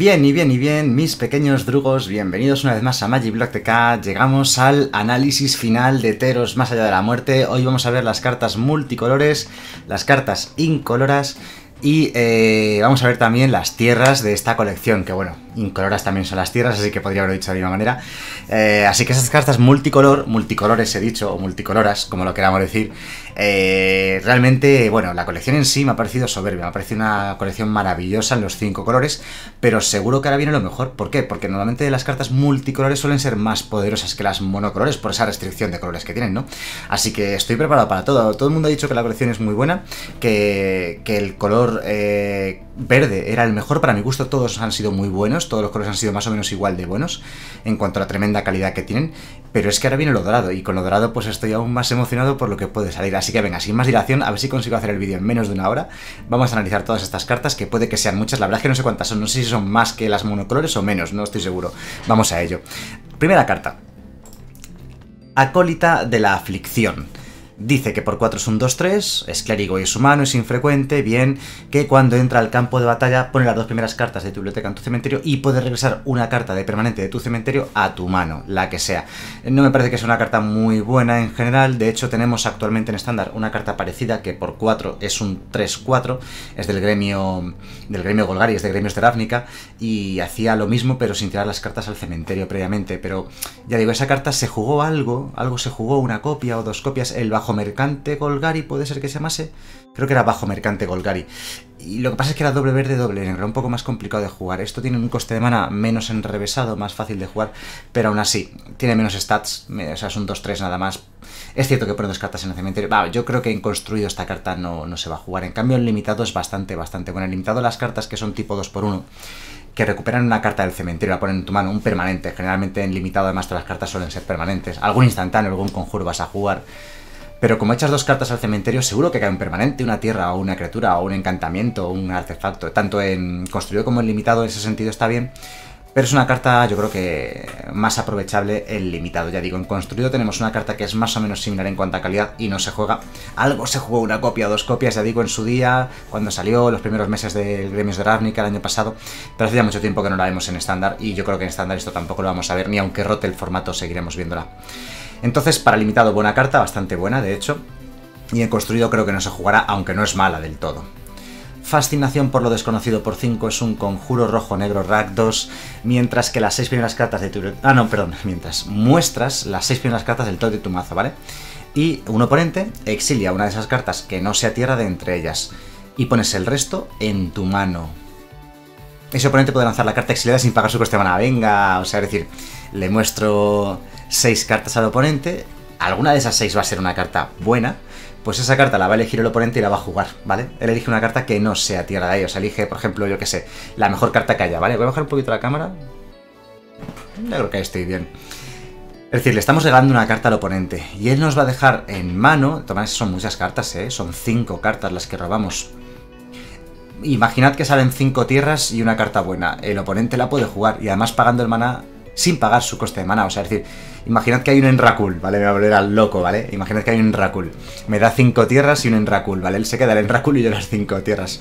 Bien y bien y bien, mis pequeños drugos, bienvenidos una vez más a Magic Block TK. Llegamos al análisis final de Teros más allá de la muerte. Hoy vamos a ver las cartas multicolores, las cartas incoloras y eh, vamos a ver también las tierras de esta colección, que bueno, incoloras también son las tierras, así que podría haberlo dicho de la misma manera. Eh, así que esas cartas multicolor, multicolores he dicho, o multicoloras, como lo queramos decir, eh, realmente, bueno, la colección en sí me ha parecido soberbia, me ha parecido una colección maravillosa en los cinco colores, pero seguro que ahora viene lo mejor. ¿Por qué? Porque normalmente las cartas multicolores suelen ser más poderosas que las monocolores por esa restricción de colores que tienen, ¿no? Así que estoy preparado para todo. Todo el mundo ha dicho que la colección es muy buena, que, que el color eh, verde era el mejor para mi gusto, todos han sido muy buenos, todos los colores han sido más o menos igual de buenos en cuanto a la tremenda calidad que tienen, pero es que ahora viene lo dorado y con lo dorado pues estoy aún más emocionado por lo que puede salir. Así que venga, sin más dilación, a ver si consigo hacer el vídeo en menos de una hora. Vamos a analizar todas estas cartas, que puede que sean muchas, la verdad es que no sé cuántas son, no sé si son más que las monocolores o menos, no estoy seguro. Vamos a ello. Primera carta. Acólita de la aflicción. Dice que por 4 es un 2-3, es clérigo y es humano, es infrecuente, bien, que cuando entra al campo de batalla pone las dos primeras cartas de tu biblioteca en tu cementerio y puedes regresar una carta de permanente de tu cementerio a tu mano, la que sea. No me parece que sea una carta muy buena en general, de hecho tenemos actualmente en estándar una carta parecida que por 4 es un 3-4, es del gremio del gremio Golgari, es de gremios de Ravnica y hacía lo mismo pero sin tirar las cartas al cementerio previamente, pero ya digo, esa carta se jugó algo, algo se jugó, una copia o dos copias, el bajo Mercante Golgari, puede ser que se llamase. Creo que era Bajo Mercante Golgari. Y lo que pasa es que era doble verde, doble negro, un poco más complicado de jugar. Esto tiene un coste de mana menos enrevesado, más fácil de jugar, pero aún así, tiene menos stats, o sea, son 2-3 nada más. Es cierto que pone dos cartas en el cementerio. yo creo que en construido esta carta no, no se va a jugar. En cambio, en limitado es bastante, bastante bueno. En limitado las cartas que son tipo 2x1 que recuperan una carta del cementerio, la ponen en tu mano, un permanente. Generalmente en limitado además todas las cartas suelen ser permanentes. Algún instantáneo, algún conjuro vas a jugar. Pero como echas dos cartas al cementerio, seguro que cae un permanente, una tierra o una criatura o un encantamiento o un artefacto. Tanto en construido como en limitado, en ese sentido está bien. Pero es una carta, yo creo que más aprovechable en limitado. Ya digo, en construido tenemos una carta que es más o menos similar en cuanto a calidad y no se juega. Algo se jugó una copia o dos copias, ya digo, en su día, cuando salió, los primeros meses del Gremios de Ravnica el año pasado. Pero hace ya mucho tiempo que no la vemos en estándar y yo creo que en estándar esto tampoco lo vamos a ver, ni aunque rote el formato seguiremos viéndola. Entonces, para limitado, buena carta, bastante buena, de hecho. Y en construido creo que no se jugará, aunque no es mala del todo. Fascinación por lo desconocido por 5 es un conjuro rojo-negro rack 2, mientras que las 6 primeras cartas de tu... Ah, no, perdón, mientras muestras las 6 primeras cartas del todo de tu mazo, ¿vale? Y un oponente exilia una de esas cartas que no sea tierra de entre ellas, y pones el resto en tu mano. Ese oponente puede lanzar la carta exiliada sin pagar su coste de mana. Venga, o sea, es decir, le muestro seis cartas al oponente, alguna de esas seis va a ser una carta buena, pues esa carta la va a elegir el oponente y la va a jugar, ¿vale? Él elige una carta que no sea tierra de ellos, elige, por ejemplo, yo que sé, la mejor carta que haya, ¿vale? Voy a bajar un poquito la cámara. Yo creo que ahí estoy bien. Es decir, le estamos regalando una carta al oponente y él nos va a dejar en mano, tomás son muchas cartas, ¿eh? Son cinco cartas las que robamos. Imaginad que salen cinco tierras y una carta buena. El oponente la puede jugar y además pagando el mana sin pagar su coste de mana. O sea, es decir, imaginad que hay un Enracul, ¿vale? Me va a volver al loco, ¿vale? Imaginad que hay un Enracul. Me da cinco tierras y un Enracul, ¿vale? Él se queda el Enracul y yo las cinco tierras.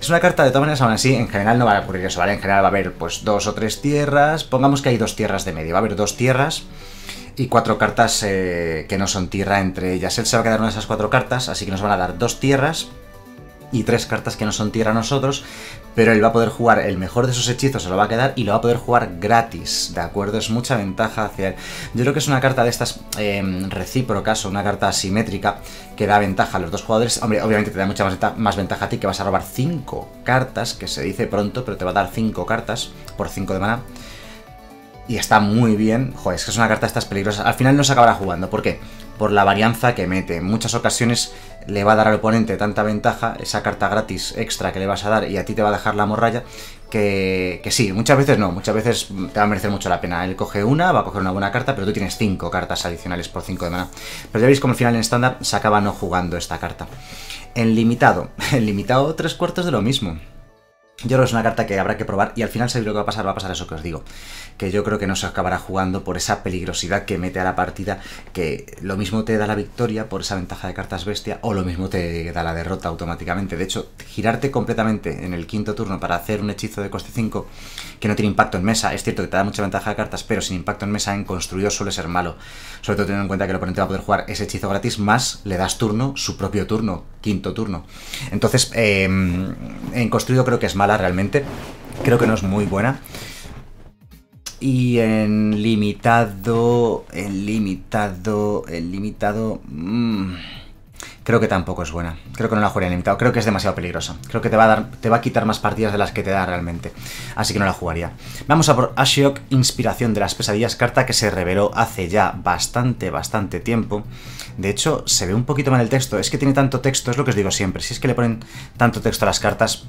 Es una carta de todas maneras, aún así, en general no va a ocurrir eso, ¿vale? En general va a haber, pues, dos o tres tierras. Pongamos que hay dos tierras de medio. Va a haber dos tierras y cuatro cartas eh, que no son tierra entre ellas. Él se va a quedar una de esas cuatro cartas, así que nos van a dar dos tierras y tres cartas que no son tierra a nosotros, pero él va a poder jugar el mejor de sus hechizos, se lo va a quedar y lo va a poder jugar gratis, ¿de acuerdo? Es mucha ventaja hacia él. Yo creo que es una carta de estas eh, recíprocas o una carta asimétrica que da ventaja a los dos jugadores. Hombre, obviamente te da mucha más, ventaja a ti que vas a robar cinco cartas, que se dice pronto, pero te va a dar cinco cartas por cinco de mana. Y está muy bien. Joder, es que es una carta de estas peligrosas. Al final no se acabará jugando. ¿Por qué? Por la varianza que mete. En muchas ocasiones le va a dar al oponente tanta ventaja, esa carta gratis extra que le vas a dar y a ti te va a dejar la morralla, que, que, sí, muchas veces no, muchas veces te va a merecer mucho la pena. Él coge una, va a coger una buena carta, pero tú tienes cinco cartas adicionales por 5 de mana. Pero ya veis como al final en estándar se acaba no jugando esta carta. En limitado, en limitado tres cuartos de lo mismo. Yo creo que es una carta que habrá que probar y al final, ¿sabéis lo que va a pasar? Va a pasar eso que os digo. Que yo creo que no se acabará jugando por esa peligrosidad que mete a la partida, que lo mismo te da la victoria por esa ventaja de cartas bestia o lo mismo te da la derrota automáticamente. De hecho, girarte completamente en el quinto turno para hacer un hechizo de coste 5 que no tiene impacto en mesa, es cierto que te da mucha ventaja de cartas, pero sin impacto en mesa en construido suele ser malo. Sobre todo teniendo en cuenta que el oponente va a poder jugar ese hechizo gratis más le das turno, su propio turno, quinto turno. Entonces, em, en construido creo que es realmente. Creo que no es muy buena. Y en limitado, en limitado, en limitado... Mmm, creo que tampoco es buena. Creo que no la jugaría en limitado. Creo que es demasiado peligrosa. Creo que te va a dar, te va a quitar más partidas de las que te da realmente. Así que no la jugaría. Vamos a por Ashiok, Inspiración de las Pesadillas, carta que se reveló hace ya bastante, bastante tiempo. De hecho, se ve un poquito mal el texto. Es que tiene tanto texto, es lo que os digo siempre. Si es que le ponen tanto texto a las cartas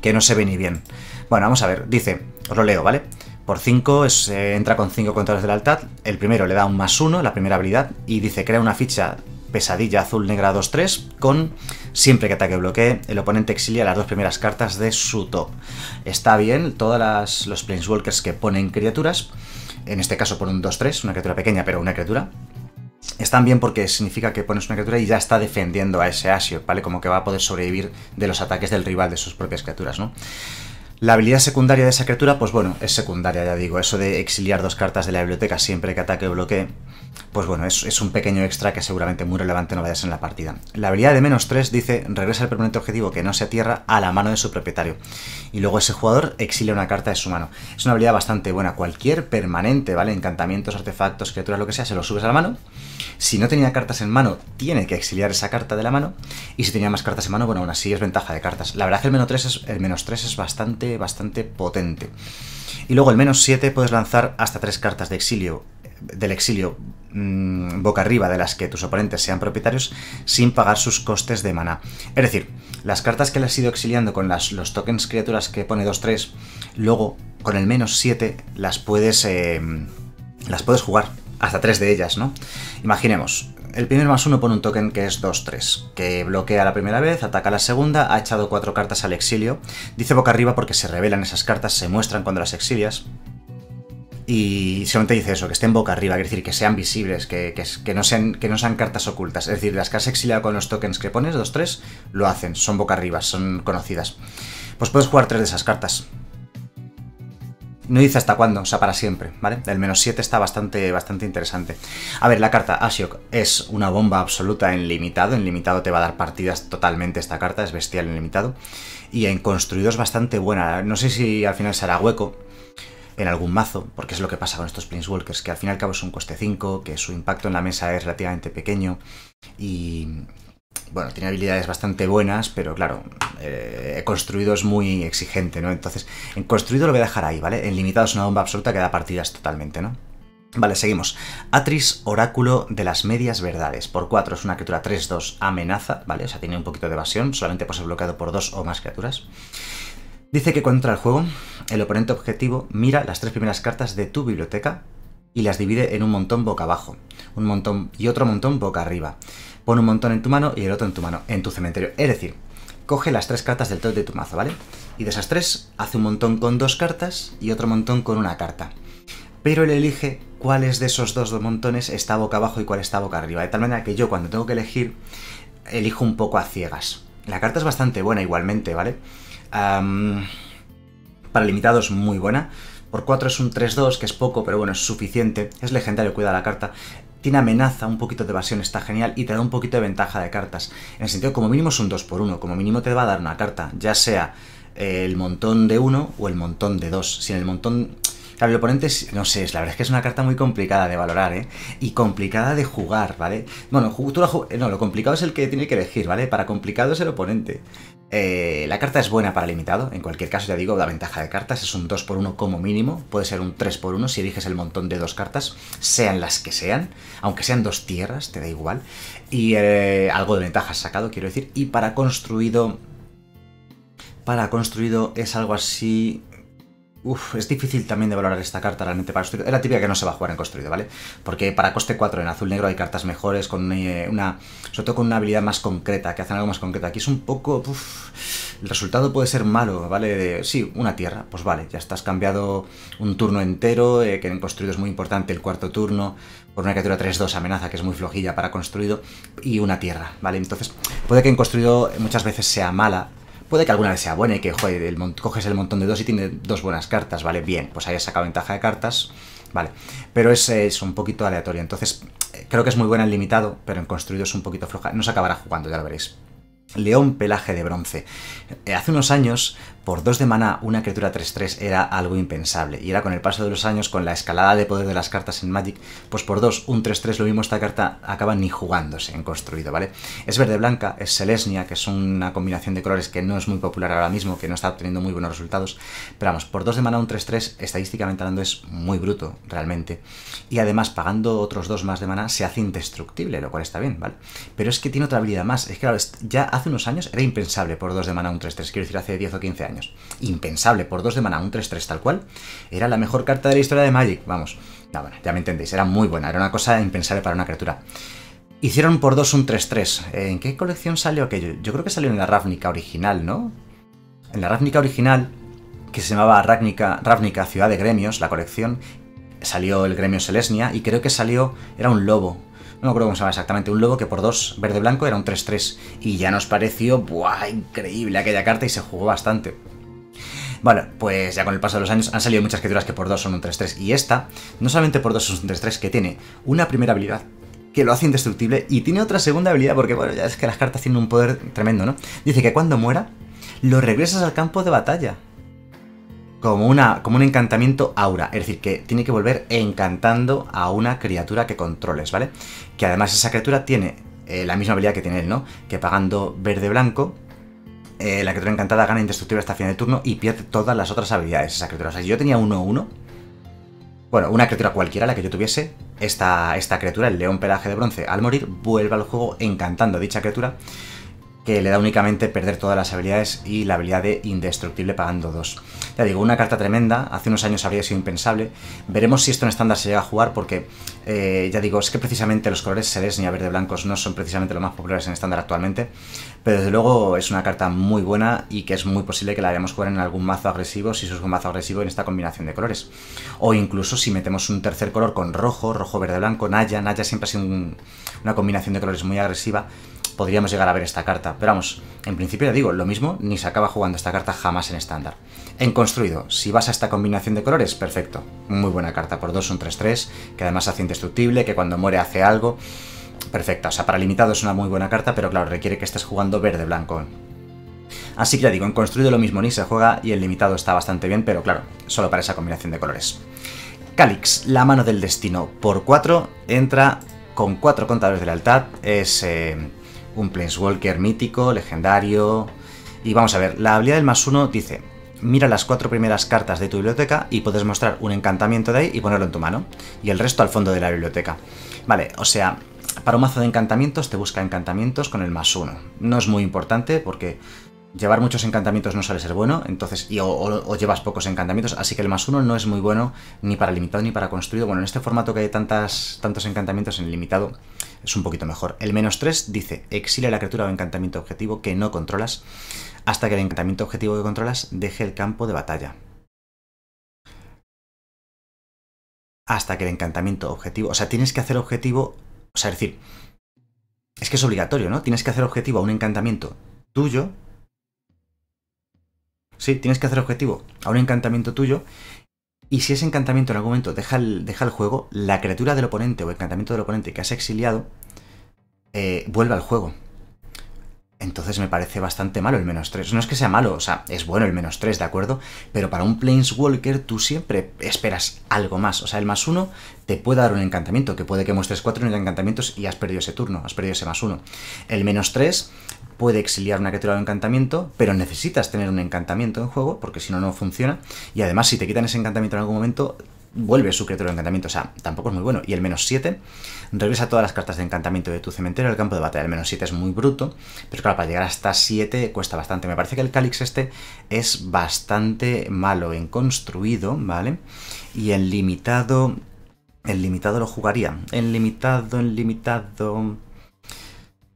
que no se ve ni bien. Bueno, vamos a ver. Dice, os lo leo, ¿vale? Por 5 eh, entra con 5 contadores de lealtad. El primero le da un más 1, la primera habilidad, y dice crea una ficha pesadilla azul negra 2-3 con siempre que ataque bloquee, el oponente exilia las dos primeras cartas de su top. Está bien, todos los Planeswalkers que ponen criaturas, en este caso por un 2-3, una criatura pequeña pero una criatura, están bien porque significa que pones una criatura y ya está defendiendo a ese Asio, ¿vale? Como que va a poder sobrevivir de los ataques del rival de sus propias criaturas, ¿no? La habilidad secundaria de esa criatura, pues bueno, es secundaria, ya digo. Eso de exiliar dos cartas de la biblioteca siempre que ataque o bloquee, pues bueno, es, un pequeño extra que seguramente muy relevante no vayas en la partida. La habilidad de menos 3 dice, regresa el permanente objetivo que no sea tierra a la mano de su propietario. Y luego ese jugador exilia una carta de su mano. Es una habilidad bastante buena. Cualquier permanente, ¿vale? Encantamientos, artefactos, criaturas, lo que sea, se lo subes a la mano. Si no tenía cartas en mano, tiene que exiliar esa carta de la mano. Y si tenía más cartas en mano, bueno, aún así es ventaja de cartas. La verdad es que el menos 3 es, el menos 3 es bastante, bastante potente. Y luego el menos 7 puedes lanzar hasta 3 cartas de exilio del exilio mm, boca arriba de las que tus oponentes sean propietarios sin pagar sus costes de mana. Es decir, las cartas que le has ido exiliando con las, los tokens criaturas que pone 2-3, luego con el menos 7 las puedes, eh, las puedes jugar, hasta 3 de ellas, ¿no? Imaginemos, el primer más uno pone un token que es 2-3, que bloquea la primera vez, ataca la segunda, ha echado 4 cartas al exilio. Dice boca arriba porque se revelan esas cartas, se muestran cuando las exilias. Y solamente dice eso, que estén boca arriba, es decir, que sean visibles, que, que, no sean, que no sean cartas ocultas. Es decir, las que has exiliado con los tokens que pones, 2-3, lo hacen, son boca arriba, son conocidas. Pues puedes jugar tres de esas cartas. No dice hasta cuándo, o sea, para siempre, ¿vale? El menos 7 está bastante, bastante interesante. A ver, la carta Ashiok es una bomba absoluta en limitado. En limitado te va a dar partidas totalmente esta carta, es bestial en limitado. Y en construido es bastante buena. No sé si al final será hueco, en algún mazo, porque es lo que pasa con estos Planeswalkers, que al fin y al cabo es un coste 5, que su impacto en la mesa es relativamente pequeño y, bueno, tiene habilidades bastante buenas, pero claro, eh, construido es muy exigente, ¿no? Entonces, en construido lo voy a dejar ahí, ¿vale? En limitado es una bomba absoluta que da partidas totalmente, ¿no? Vale, seguimos. Atris, Oráculo de las Medias Verdades. Por 4 es una criatura 3-2 amenaza, ¿vale? O sea, tiene un poquito de evasión, solamente puede ser bloqueado por dos o más criaturas. Dice que contra el juego, el oponente objetivo mira las tres primeras cartas de tu biblioteca y las divide en un montón boca abajo, un montón y otro montón boca arriba. Pone un montón en tu mano y el otro en tu mano, en tu cementerio. Es decir, coge las tres cartas del top de tu mazo, ¿vale? Y de esas tres, hace un montón con dos cartas y otro montón con una carta. Pero él elige cuáles de esos dos montones está boca abajo y cuál está boca arriba. De tal manera que yo cuando tengo que elegir, elijo un poco a ciegas. La carta es bastante buena igualmente, ¿vale? para limitados muy buena. Por 4 es un 3-2, que es poco, pero bueno, es suficiente. Es legendario, cuida la carta. Tiene amenaza, un poquito de evasión, está genial y te da un poquito de ventaja de cartas. En el sentido, como mínimo es un 2 por 1 como mínimo te va a dar una carta, ya sea el montón de 1 o el montón de 2. Si en el montón Claro, el oponente, no sé, la verdad es que es una carta muy complicada de valorar, ¿eh? Y complicada de jugar, ¿vale? Bueno, tú la no, lo complicado es el que tiene que elegir, ¿vale? Para complicado es el oponente. Eh, la carta es buena para limitado, en cualquier caso, ya digo, la ventaja de cartas es un 2x1 como mínimo, puede ser un 3x1 si eliges el montón de dos cartas, sean las que sean, aunque sean dos tierras, te da igual. Y eh, algo de ventaja sacado, quiero decir. Y para construido... Para construido es algo así Uf, es difícil también de valorar esta carta realmente para construido. Es la típica que no se va a jugar en construido, ¿vale? Porque para coste 4 en azul negro hay cartas mejores, con eh, una, sobre todo con una habilidad más concreta, que hacen algo más concreto. Aquí es un poco... el resultado puede ser malo, ¿vale? Sí, una tierra, pues vale, ya estás cambiado un turno entero, eh, que en construido es muy importante el cuarto turno, por una criatura 3-2 amenaza que es muy flojilla para construido, y una tierra, ¿vale? Entonces, puede que en construido muchas veces sea mala, Puede que alguna vez sea buena y que joder, coges el montón de dos y tiene dos buenas cartas, ¿vale? Bien, pues hayas sacado ventaja de cartas, ¿vale? Pero es, es, un poquito aleatorio, entonces eh, creo que es muy buena en limitado, pero en construido es un poquito floja. No se acabará jugando, ya lo veréis. León pelaje de bronce. Eh, hace unos años por 2 de maná una criatura 3-3 era algo impensable. Y era con el paso de los años, con la escalada de poder de las cartas en Magic, pues por 2, un 3-3, lo mismo esta carta acaba ni jugándose en construido, ¿vale? Es verde-blanca, es Selesnia, que es una combinación de colores que no es muy popular ahora mismo, que no está obteniendo muy buenos resultados. Pero vamos, por 2 de maná un 3-3, estadísticamente hablando, es muy bruto, realmente. Y además, pagando otros 2 más de maná, se hace indestructible, lo cual está bien, ¿vale? Pero es que tiene otra habilidad más. Es que, claro, ya hace unos años era impensable por 2 de maná un 3-3, quiero decir, hace 10 o 15 años. Impensable, por 2 de mana, un 3-3 tal cual. Era la mejor carta de la historia de Magic, vamos. ya me entendéis, era muy buena, era una cosa impensable para una criatura. Hicieron por 2 un 3-3. ¿En qué colección salió aquello? Yo creo que salió en la Ravnica original, ¿no? En la Ravnica original, que se llamaba Ravnica, Ravnica Ciudad de Gremios, la colección, salió el Gremio Selesnia y creo que salió, era un lobo, no me acuerdo cómo se llama exactamente, un lobo que por dos verde-blanco era un 3-3. Y ya nos pareció, ¡buah! Increíble aquella carta y se jugó bastante. Bueno, pues ya con el paso de los años han salido muchas criaturas que por dos son un 3-3. Y esta, no solamente por dos es un 3-3, que tiene una primera habilidad que lo hace indestructible y tiene otra segunda habilidad, porque bueno, ya es que las cartas tienen un poder tremendo, ¿no? Dice que cuando muera, lo regresas al campo de batalla como, una, como un encantamiento aura, es decir, que tiene que volver encantando a una criatura que controles, ¿vale? Que además esa criatura tiene eh, la misma habilidad que tiene él, ¿no? Que pagando verde-blanco, eh, la criatura encantada gana indestructible hasta fin de turno y pierde todas las otras habilidades esa criatura. O sea, si yo tenía 1-1, bueno, una criatura cualquiera, la que yo tuviese, esta, esta criatura, el león pelaje de bronce, al morir, vuelve al juego encantando a dicha criatura que le da únicamente perder todas las habilidades y la habilidad de indestructible pagando dos. Ya digo, una carta tremenda, hace unos años habría sido impensable. Veremos si esto en estándar se llega a jugar porque, eh, ya digo, es que precisamente los colores celestes verde blancos no son precisamente los más populares en estándar actualmente, pero desde luego es una carta muy buena y que es muy posible que la hayamos jugar en algún mazo agresivo si es un mazo agresivo en esta combinación de colores. O incluso si metemos un tercer color con rojo, rojo, verde, blanco, Naya, Naya siempre ha sido una combinación de colores muy agresiva podríamos llegar a ver esta carta. Pero vamos, en principio ya digo, lo mismo, ni se acaba jugando esta carta jamás en estándar. En construido, si vas a esta combinación de colores, perfecto. Muy buena carta, por 2 un 3-3, que además hace indestructible, que cuando muere hace algo. Perfecta, o sea, para limitado es una muy buena carta, pero claro, requiere que estés jugando verde-blanco. Así que ya digo, en construido lo mismo ni se juega y el limitado está bastante bien, pero claro, solo para esa combinación de colores. Calix, la mano del destino, por 4, entra con 4 contadores de lealtad, es eh, un Planeswalker mítico, legendario. Y vamos a ver, la habilidad del más uno dice, mira las cuatro primeras cartas de tu biblioteca y puedes mostrar un encantamiento de ahí y ponerlo en tu mano. Y el resto al fondo de la biblioteca. Vale, o sea, para un mazo de encantamientos te busca encantamientos con el más uno. No es muy importante porque llevar muchos encantamientos no suele ser bueno, entonces, y, o, llevas pocos encantamientos, así que el más uno no es muy bueno ni para limitado ni para construido. Bueno, en este formato que hay tantas, tantos encantamientos en limitado, es un poquito mejor. El menos 3 dice, exilia la criatura o encantamiento objetivo que no controlas hasta que el encantamiento objetivo que controlas deje el campo de batalla. Hasta que el encantamiento objetivo, o sea, tienes que hacer objetivo, o sea, es decir, es que es obligatorio, ¿no? Tienes que hacer objetivo a un encantamiento tuyo. Sí, tienes que hacer objetivo a un encantamiento tuyo y si ese encantamiento en algún momento deja el, deja el juego, la criatura del oponente o encantamiento del oponente que has exiliado eh, vuelve al juego. Entonces me parece bastante malo el menos 3. No es que sea malo, o sea, es bueno el menos 3, ¿de acuerdo? Pero para un Planeswalker tú siempre esperas algo más. O sea, el más 1 te puede dar un encantamiento, que puede que muestres 4 encantamientos y has perdido ese turno, has perdido ese más 1. El menos 3 puede exiliar una criatura de encantamiento, pero necesitas tener un encantamiento en juego, porque si no, no funciona. Y además, si te quitan ese encantamiento en algún momento, vuelve su criatura de encantamiento. O sea, tampoco es muy bueno. Y el menos 7 regresa todas las cartas de encantamiento de tu cementerio al campo de batalla. El menos 7 es muy bruto, pero claro, para llegar hasta 7 cuesta bastante. Me parece que el Calix este es bastante malo en construido, ¿vale? Y en limitado... En limitado lo jugaría. En limitado, en limitado...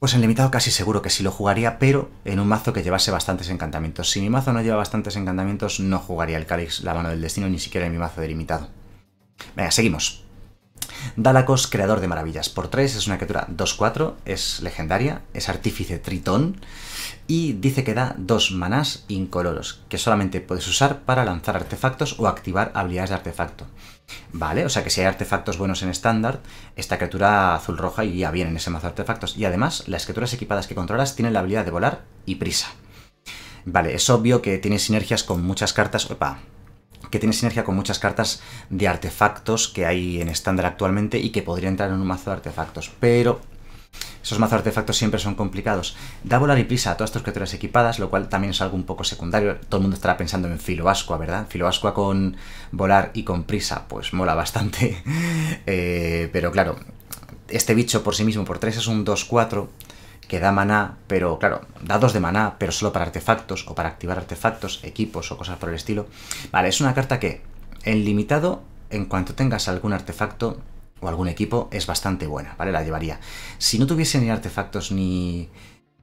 Pues en limitado casi seguro que sí lo jugaría, pero en un mazo que llevase bastantes encantamientos. Si mi mazo no lleva bastantes encantamientos, no jugaría el Calix, la mano del destino, ni siquiera en mi mazo de limitado. Venga, seguimos. Dalakos, creador de maravillas. Por 3 es una criatura 2-4, es legendaria, es artífice tritón y dice que da dos manás incoloros, que solamente puedes usar para lanzar artefactos o activar habilidades de artefacto. Vale, o sea que si hay artefactos buenos en estándar, esta criatura azul-roja iría bien en ese mazo de artefactos. Y además, las criaturas equipadas que controlas tienen la habilidad de volar y prisa. Vale, es obvio que tiene sinergias con muchas cartas... Opa, que tiene sinergia con muchas cartas de artefactos que hay en estándar actualmente y que podría entrar en un mazo de artefactos. Pero esos mazos artefactos siempre son complicados. Da volar y prisa a todas estas criaturas equipadas, lo cual también es algo un poco secundario. Todo el mundo estará pensando en Filoascua, ¿verdad? Filoascua con volar y con prisa, pues mola bastante. Eh, pero claro, este bicho por sí mismo, por 3 es un 2-4 que da maná, pero claro, da 2 de maná, pero solo para artefactos o para activar artefactos, equipos o cosas por el estilo. Vale, es una carta que en limitado, en cuanto tengas algún artefacto, o algún equipo es bastante buena, ¿vale? La llevaría. Si no tuviese ni artefactos ni,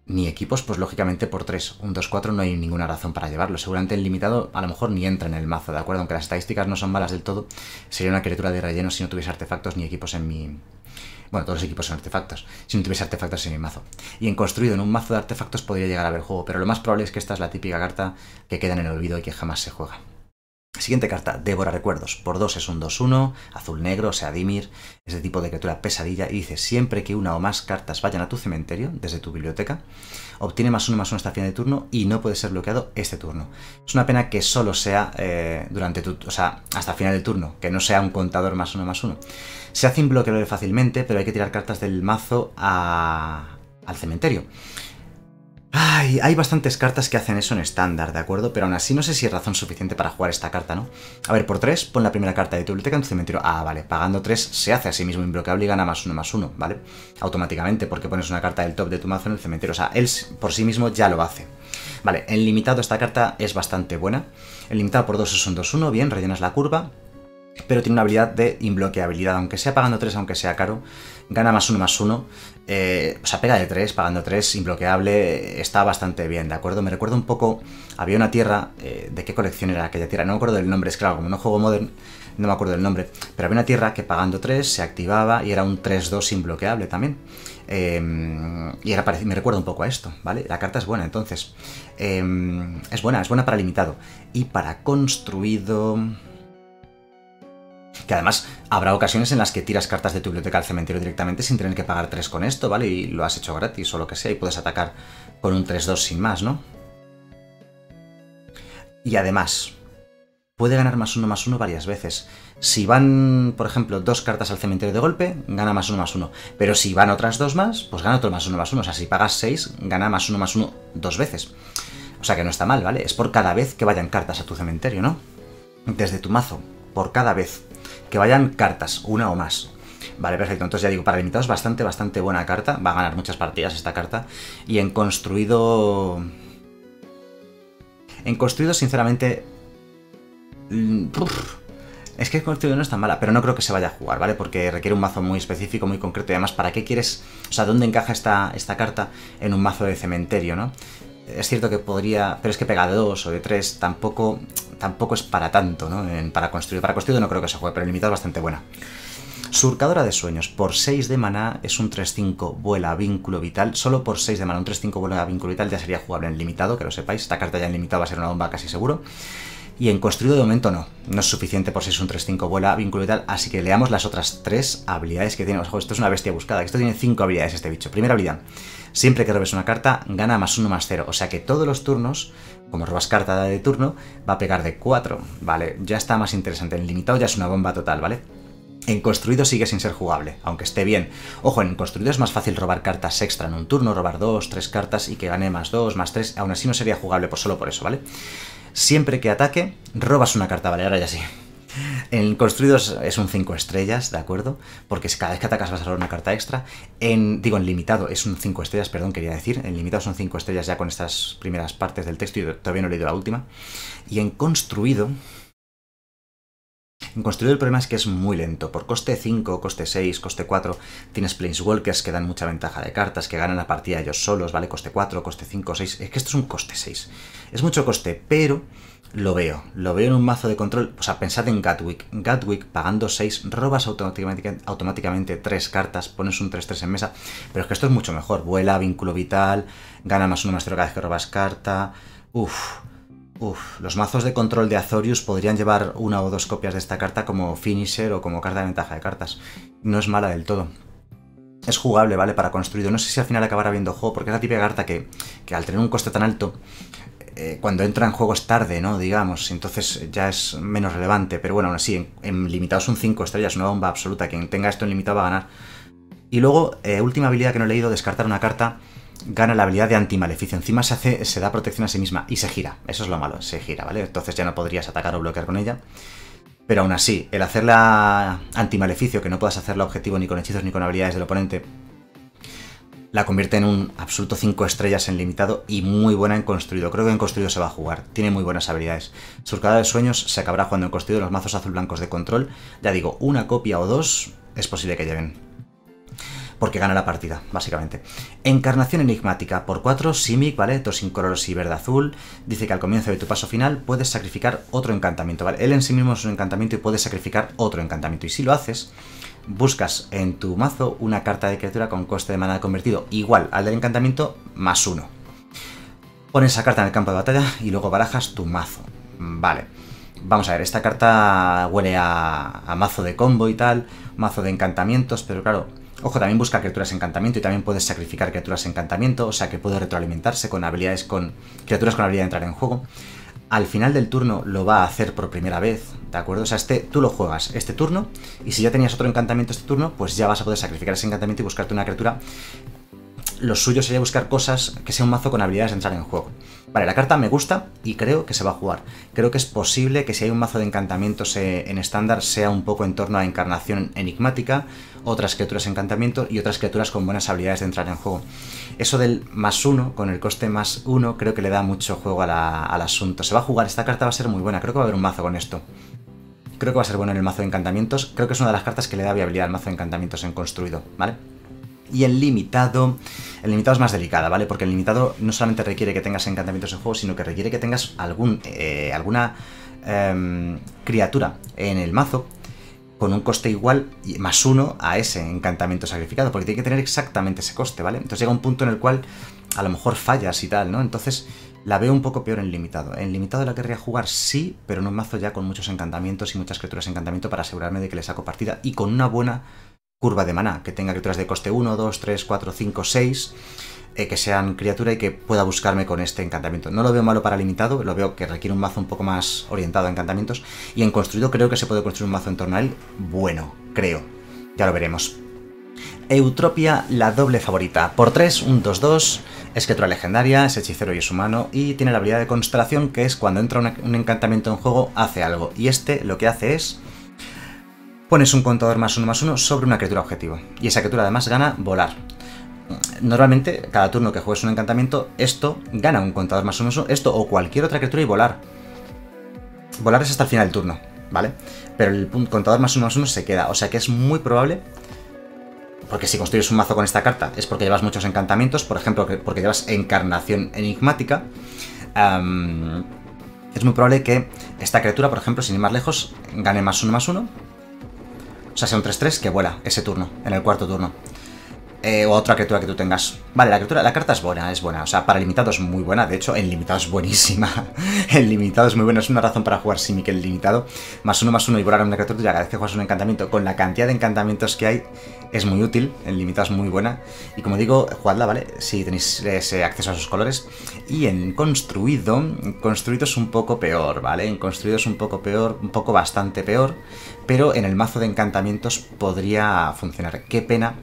ni equipos, pues lógicamente por 3, un 2-4 no hay ninguna razón para llevarlo. Seguramente el limitado a lo mejor ni entra en el mazo, ¿de acuerdo? Aunque las estadísticas no son malas del todo, sería una criatura de relleno si no tuviese artefactos ni equipos en mi... Bueno, todos los equipos son artefactos, si no tuviese artefactos en mi mazo. Y en construido en un mazo de artefactos podría llegar a ver juego, pero lo más probable es que esta es la típica carta que queda en el olvido y que jamás se juega. Siguiente carta, Débora Recuerdos. Por 2 es un 2-1, azul-negro, o sea, Dimir, ese tipo de criatura pesadilla, y dice, siempre que una o más cartas vayan a tu cementerio, desde tu biblioteca, obtiene más uno más uno hasta fin de turno y no puede ser bloqueado este turno. Es una pena que solo sea eh, durante tu, o sea, hasta final del turno, que no sea un contador más uno más uno. Se hace imbloqueable fácilmente, pero hay que tirar cartas del mazo al cementerio hay bastantes cartas que hacen eso en estándar, ¿de acuerdo? Pero aún así no sé si es razón suficiente para jugar esta carta, ¿no? A ver, por 3, pon la primera carta de tu biblioteca en tu cementerio. Ah, vale, pagando 3 se hace a sí mismo imbloqueable y gana más 1 más 1, ¿vale? Automáticamente, porque pones una carta del top de tu mazo en el cementerio. O sea, él por sí mismo ya lo hace. Vale, en limitado esta carta es bastante buena. En limitado por 2 es un 2-1, bien, rellenas la curva pero tiene una habilidad de imbloqueabilidad, aunque sea pagando 3, aunque sea caro, gana más 1 más 1, eh, o sea, pega de 3, pagando 3, imbloqueable, está bastante bien, ¿de acuerdo? Me recuerda un poco, había una tierra, eh, ¿de qué colección era aquella tierra? No me acuerdo del nombre, es claro, como no juego Modern, no me acuerdo del nombre, pero había una tierra que pagando 3 se activaba y era un 3-2 imbloqueable también. Em, y era me recuerda un poco a esto, ¿vale? La carta es buena, entonces. Em, es buena, es buena para limitado. Y para construido... Que además habrá ocasiones en las que tiras cartas de tu biblioteca al cementerio directamente sin tener que pagar 3 con esto, ¿vale? Y lo has hecho gratis o lo que sea y puedes atacar con un 3-2 sin más, ¿no? Y además, puede ganar más uno más uno varias veces. Si van, por ejemplo, dos cartas al cementerio de golpe, gana más uno más uno. Pero si van otras dos más, pues gana otro más uno más uno. O sea, si pagas 6, gana más uno más uno dos veces. O sea que no está mal, ¿vale? Es por cada vez que vayan cartas a tu cementerio, ¿no? Desde tu mazo, por cada vez que vayan cartas, una o más. Vale, perfecto. Entonces ya digo, para limitados bastante, bastante buena carta. Va a ganar muchas partidas esta carta. Y en construido... En construido, sinceramente... Mm, es que en construido no es tan mala, pero no creo que se vaya a jugar, ¿vale? Porque requiere un mazo muy específico, muy concreto. Y además, ¿para qué quieres...? O sea, ¿dónde encaja esta, esta carta en un mazo de cementerio, no? Es cierto que podría... Pero es que pega de dos o de tres, tampoco tampoco es para tanto, ¿no? para construir. Para construir no creo que se juegue, pero el limitado es bastante buena. Surcadora de sueños, por 6 de maná es un 3-5 vuela vínculo vital. Solo por 6 de maná, un 3-5 vuela vínculo vital ya sería jugable en limitado, que lo sepáis. Esta carta ya en limitado va a ser una bomba casi seguro. Y en construido de momento no. No es suficiente por 6 un 3-5 vuela vínculo vital. Así que leamos las otras 3 habilidades que tiene. Ojo, esto es una bestia buscada. Esto tiene 5 habilidades este bicho. Primera habilidad. Siempre que robes una carta, gana más 1 más 0. O sea que todos los turnos, como robas carta de turno, va a pegar de 4. Vale, ya está más interesante. En limitado ya es una bomba total, ¿vale? En construido sigue sin ser jugable, aunque esté bien. Ojo, en construido es más fácil robar cartas extra en un turno, robar 2, 3 cartas y que gane más 2, más 3. Aún así no sería jugable por solo por eso, ¿vale? Siempre que ataque, robas una carta, ¿vale? Ahora ya sí. En construidos es un 5 estrellas, ¿de acuerdo? Porque cada vez que atacas vas a robar una carta extra. En, digo, en limitado es un 5 estrellas, perdón, quería decir. En limitado son 5 estrellas ya con estas primeras partes del texto y todavía no he leído la última. Y en construido En construido el problema es que es muy lento. Por coste 5, coste 6, coste 4, tienes Planeswalkers que dan mucha ventaja de cartas, que ganan la partida ellos solos, ¿vale? Coste 4, coste 5, 6. Es que esto es un coste 6. Es mucho coste, pero lo veo. Lo veo en un mazo de control. O sea, pensad en Gatwick. Gatwick, pagando 6, robas automáticamente, automáticamente 3 cartas, pones un 3-3 en mesa. Pero es que esto es mucho mejor. Vuela, vínculo vital, gana más uno más 0 cada vez que robas carta. Uf. Uf, los mazos de control de Azorius podrían llevar una o dos copias de esta carta como finisher o como carta de ventaja de cartas. No es mala del todo. Es jugable, ¿vale? Para construido. No sé si al final acabará viendo juego, porque es la típica carta que, que al tener un coste tan alto, eh, cuando entra en juego es tarde, ¿no? Digamos, entonces ya es menos relevante. Pero bueno, aún así, en, en limitado son 5 estrellas, una bomba absoluta. Quien tenga esto en limitado va a ganar. Y luego, eh, última habilidad que no he leído, descartar una carta gana la habilidad de antimaleficio. Encima se, hace, se da protección a sí misma y se gira. Eso es lo malo, se gira, ¿vale? Entonces ya no podrías atacar o bloquear con ella. Pero aún así, el hacerla antimaleficio, que no puedas hacerla objetivo ni con hechizos ni con habilidades del oponente, la convierte en un absoluto 5 estrellas en limitado y muy buena en construido. Creo que en construido se va a jugar, tiene muy buenas habilidades. Surcada de sueños se acabará jugando en construido los mazos azul blancos de control. Ya digo, una copia o dos es posible que lleven porque gana la partida, básicamente. Encarnación enigmática, por 4, Simic, ¿vale? Dos incoloros y verde azul. Dice que al comienzo de tu paso final puedes sacrificar otro encantamiento, ¿vale? Él en sí mismo es un encantamiento y puedes sacrificar otro encantamiento. Y si lo haces, buscas en tu mazo una carta de criatura con coste de mana convertido igual al del encantamiento más uno. Pones esa carta en el campo de batalla y luego barajas tu mazo. Vale. Vamos a ver, esta carta huele a, a mazo de combo y tal, mazo de encantamientos, pero claro, Ojo, también busca criaturas encantamiento y también puedes sacrificar criaturas encantamiento, o sea que puede retroalimentarse con habilidades con criaturas con habilidad de entrar en juego. Al final del turno lo va a hacer por primera vez, ¿de acuerdo? O sea, este, tú lo juegas este turno y si ya tenías otro encantamiento este turno, pues ya vas a poder sacrificar ese encantamiento y buscarte una criatura lo suyo sería buscar cosas que sea un mazo con habilidades de entrar en juego. Vale, la carta me gusta y creo que se va a jugar. Creo que es posible que si hay un mazo de encantamientos eh, en estándar sea un poco en torno a encarnación enigmática, otras criaturas encantamiento y otras criaturas con buenas habilidades de entrar en juego. Eso del más uno, con el coste más uno, creo que le da mucho juego al asunto. Se va a jugar, esta carta va a ser muy buena, creo que va a haber un mazo con esto. Creo que va a ser bueno en el mazo de encantamientos. Creo que es una de las cartas que le da viabilidad al mazo de encantamientos en construido, ¿vale? Y el limitado, el limitado es más delicada, ¿vale? Porque el limitado no solamente requiere que tengas encantamientos en juego, sino que requiere que tengas algún, eh, alguna em, criatura en el mazo con un coste igual más uno a ese encantamiento sacrificado, porque tiene que tener exactamente ese coste, ¿vale? Entonces llega un punto en el cual a lo mejor fallas y tal, ¿no? Entonces la veo un poco peor en limitado. En limitado la querría jugar sí, pero en un mazo ya con muchos encantamientos y muchas criaturas de encantamiento para asegurarme de que le saco partida y con una buena curva de maná, que tenga criaturas de coste 1, 2, 3, 4, 5, 6, que sean criatura y que pueda buscarme con este encantamiento. No lo veo malo para limitado, lo veo que requiere un mazo un poco más orientado a encantamientos, y en construido creo que se puede construir un mazo en torno a él bueno, creo. Ya lo veremos. Eutropia, la doble favorita. Por 3, un 2-2, es criatura legendaria, es hechicero y es humano, y tiene la habilidad de constelación, que es cuando entra un encantamiento en juego, hace algo. Y este lo que hace es pones un contador más uno más uno sobre una criatura objetivo. Y esa criatura además gana volar. Normalmente, cada turno que juegues un encantamiento, esto gana un contador más uno esto o cualquier otra criatura y volar. Volar es hasta el final del turno, ¿vale? Pero el contador más uno más uno se queda. O sea que es muy probable porque si construyes un mazo con esta carta es porque llevas muchos encantamientos, por ejemplo, porque llevas encarnación enigmática. es muy probable que esta criatura, por ejemplo, sin ir más lejos, gane más uno más uno o sea, sea un 3-3 que vuela ese turno, en el cuarto turno. Eh, otra criatura que tú tengas. Vale, la criatura, la carta es buena, es buena. O sea, para limitado es muy buena. De hecho, en limitado es buenísima. en limitado es muy buena. Es una razón para jugar Simic en limitado. Más uno, más uno y volar a una criatura tuya cada vez que un encantamiento. Con la cantidad de encantamientos que hay, es muy útil. En limitado es muy buena. Y como digo, jugadla, ¿vale? Si tenéis ese acceso a sus colores. Y en construido, construido es un poco peor, ¿vale? En construido es un poco peor, un poco bastante peor. Pero en el mazo de encantamientos podría funcionar. Qué pena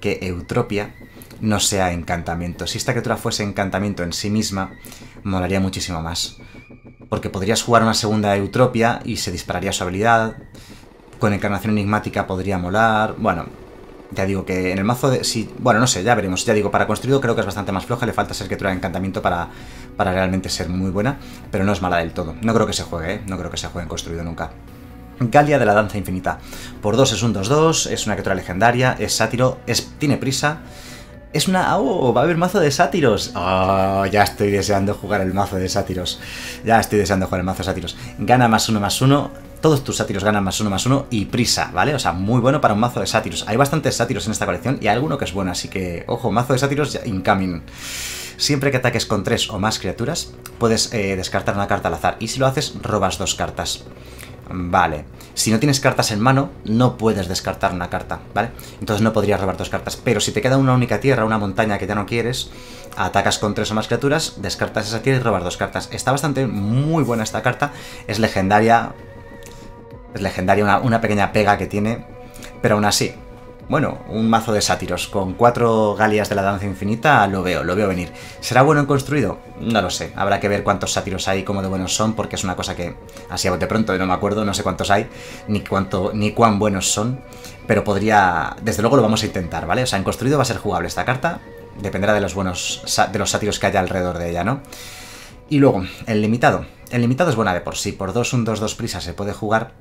que Eutropia no sea encantamiento. Si esta criatura fuese encantamiento en sí misma, molaría muchísimo más. Porque podrías jugar una segunda Eutropia y se dispararía su habilidad. Con encarnación enigmática podría molar. Bueno, ya digo que en el mazo de... Si, bueno, no sé, ya veremos. Ya digo, para construido creo que es bastante más floja. Le falta ser criatura de encantamiento para, para realmente ser muy buena. Pero no es mala del todo. No creo que se juegue, ¿eh? No creo que se juegue en construido nunca. Galia de la Danza Infinita. Por 2 es un 2-2, es una criatura legendaria, es sátiro, es, tiene prisa. Es una... ¡Oh! Va a haber mazo de sátiros. ¡Oh! Ya estoy deseando jugar el mazo de sátiros. Ya estoy deseando jugar el mazo de sátiros. Gana más uno más uno. Todos tus sátiros ganan más uno más uno y prisa, ¿vale? O sea, muy bueno para un mazo de sátiros. Hay bastantes sátiros en esta colección y hay alguno que es bueno, así que, ojo, mazo de sátiros incoming. Siempre que ataques con tres o más criaturas, puedes eh, descartar una carta al azar. Y si lo haces, robas dos cartas. Vale. Si no tienes cartas en mano, no puedes descartar una carta, ¿vale? Entonces no podrías robar dos cartas. Pero si te queda una única tierra, una montaña que ya no quieres, atacas con tres o más criaturas, descartas esa tierra y robas dos cartas. Está bastante muy buena esta carta. Es legendaria. Es legendaria, una, una pequeña pega que tiene. Pero aún así, bueno, un mazo de sátiros con cuatro galias de la danza infinita, lo veo, lo veo venir. ¿Será bueno en construido? No lo sé. Habrá que ver cuántos sátiros hay y cómo de buenos son, porque es una cosa que así a bote pronto no me acuerdo, no sé cuántos hay, ni cuánto, ni cuán buenos son. Pero podría. Desde luego lo vamos a intentar, ¿vale? O sea, en construido va a ser jugable esta carta. Dependerá de los buenos. de los sátiros que haya alrededor de ella, ¿no? Y luego, el limitado. El limitado es buena de por sí. Por 2, un 2, 2 prisa se puede jugar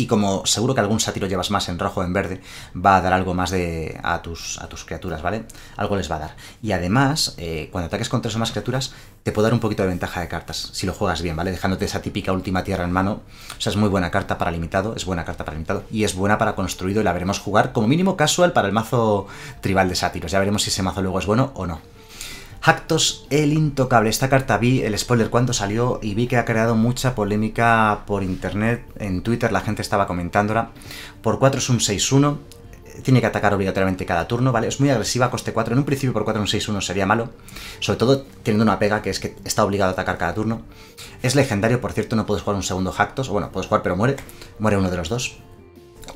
y como seguro que algún sátiro llevas más en rojo o en verde, va a dar algo más de, a, tus, a tus criaturas, ¿vale? Algo les va a dar. Y además, eh, cuando ataques con tres o más criaturas, te puede dar un poquito de ventaja de cartas, si lo juegas bien, ¿vale? Dejándote esa típica última tierra en mano. O sea, es muy buena carta para limitado, es buena carta para limitado. Y es buena para construido y la veremos jugar como mínimo casual para el mazo tribal de sátiros. Ya veremos si ese mazo luego es bueno o no. Hactos el Intocable. Esta carta vi el spoiler cuando salió y vi que ha creado mucha polémica por internet. En Twitter la gente estaba comentándola. Por 4 es un 6-1. Tiene que atacar obligatoriamente cada turno, ¿vale? Es muy agresiva, coste 4. En un principio por 4 un 6-1 sería malo. Sobre todo teniendo una pega que es que está obligado a atacar cada turno. Es legendario, por cierto, no puedes jugar un segundo Hactos. Bueno, puedes jugar pero muere. Muere uno de los dos.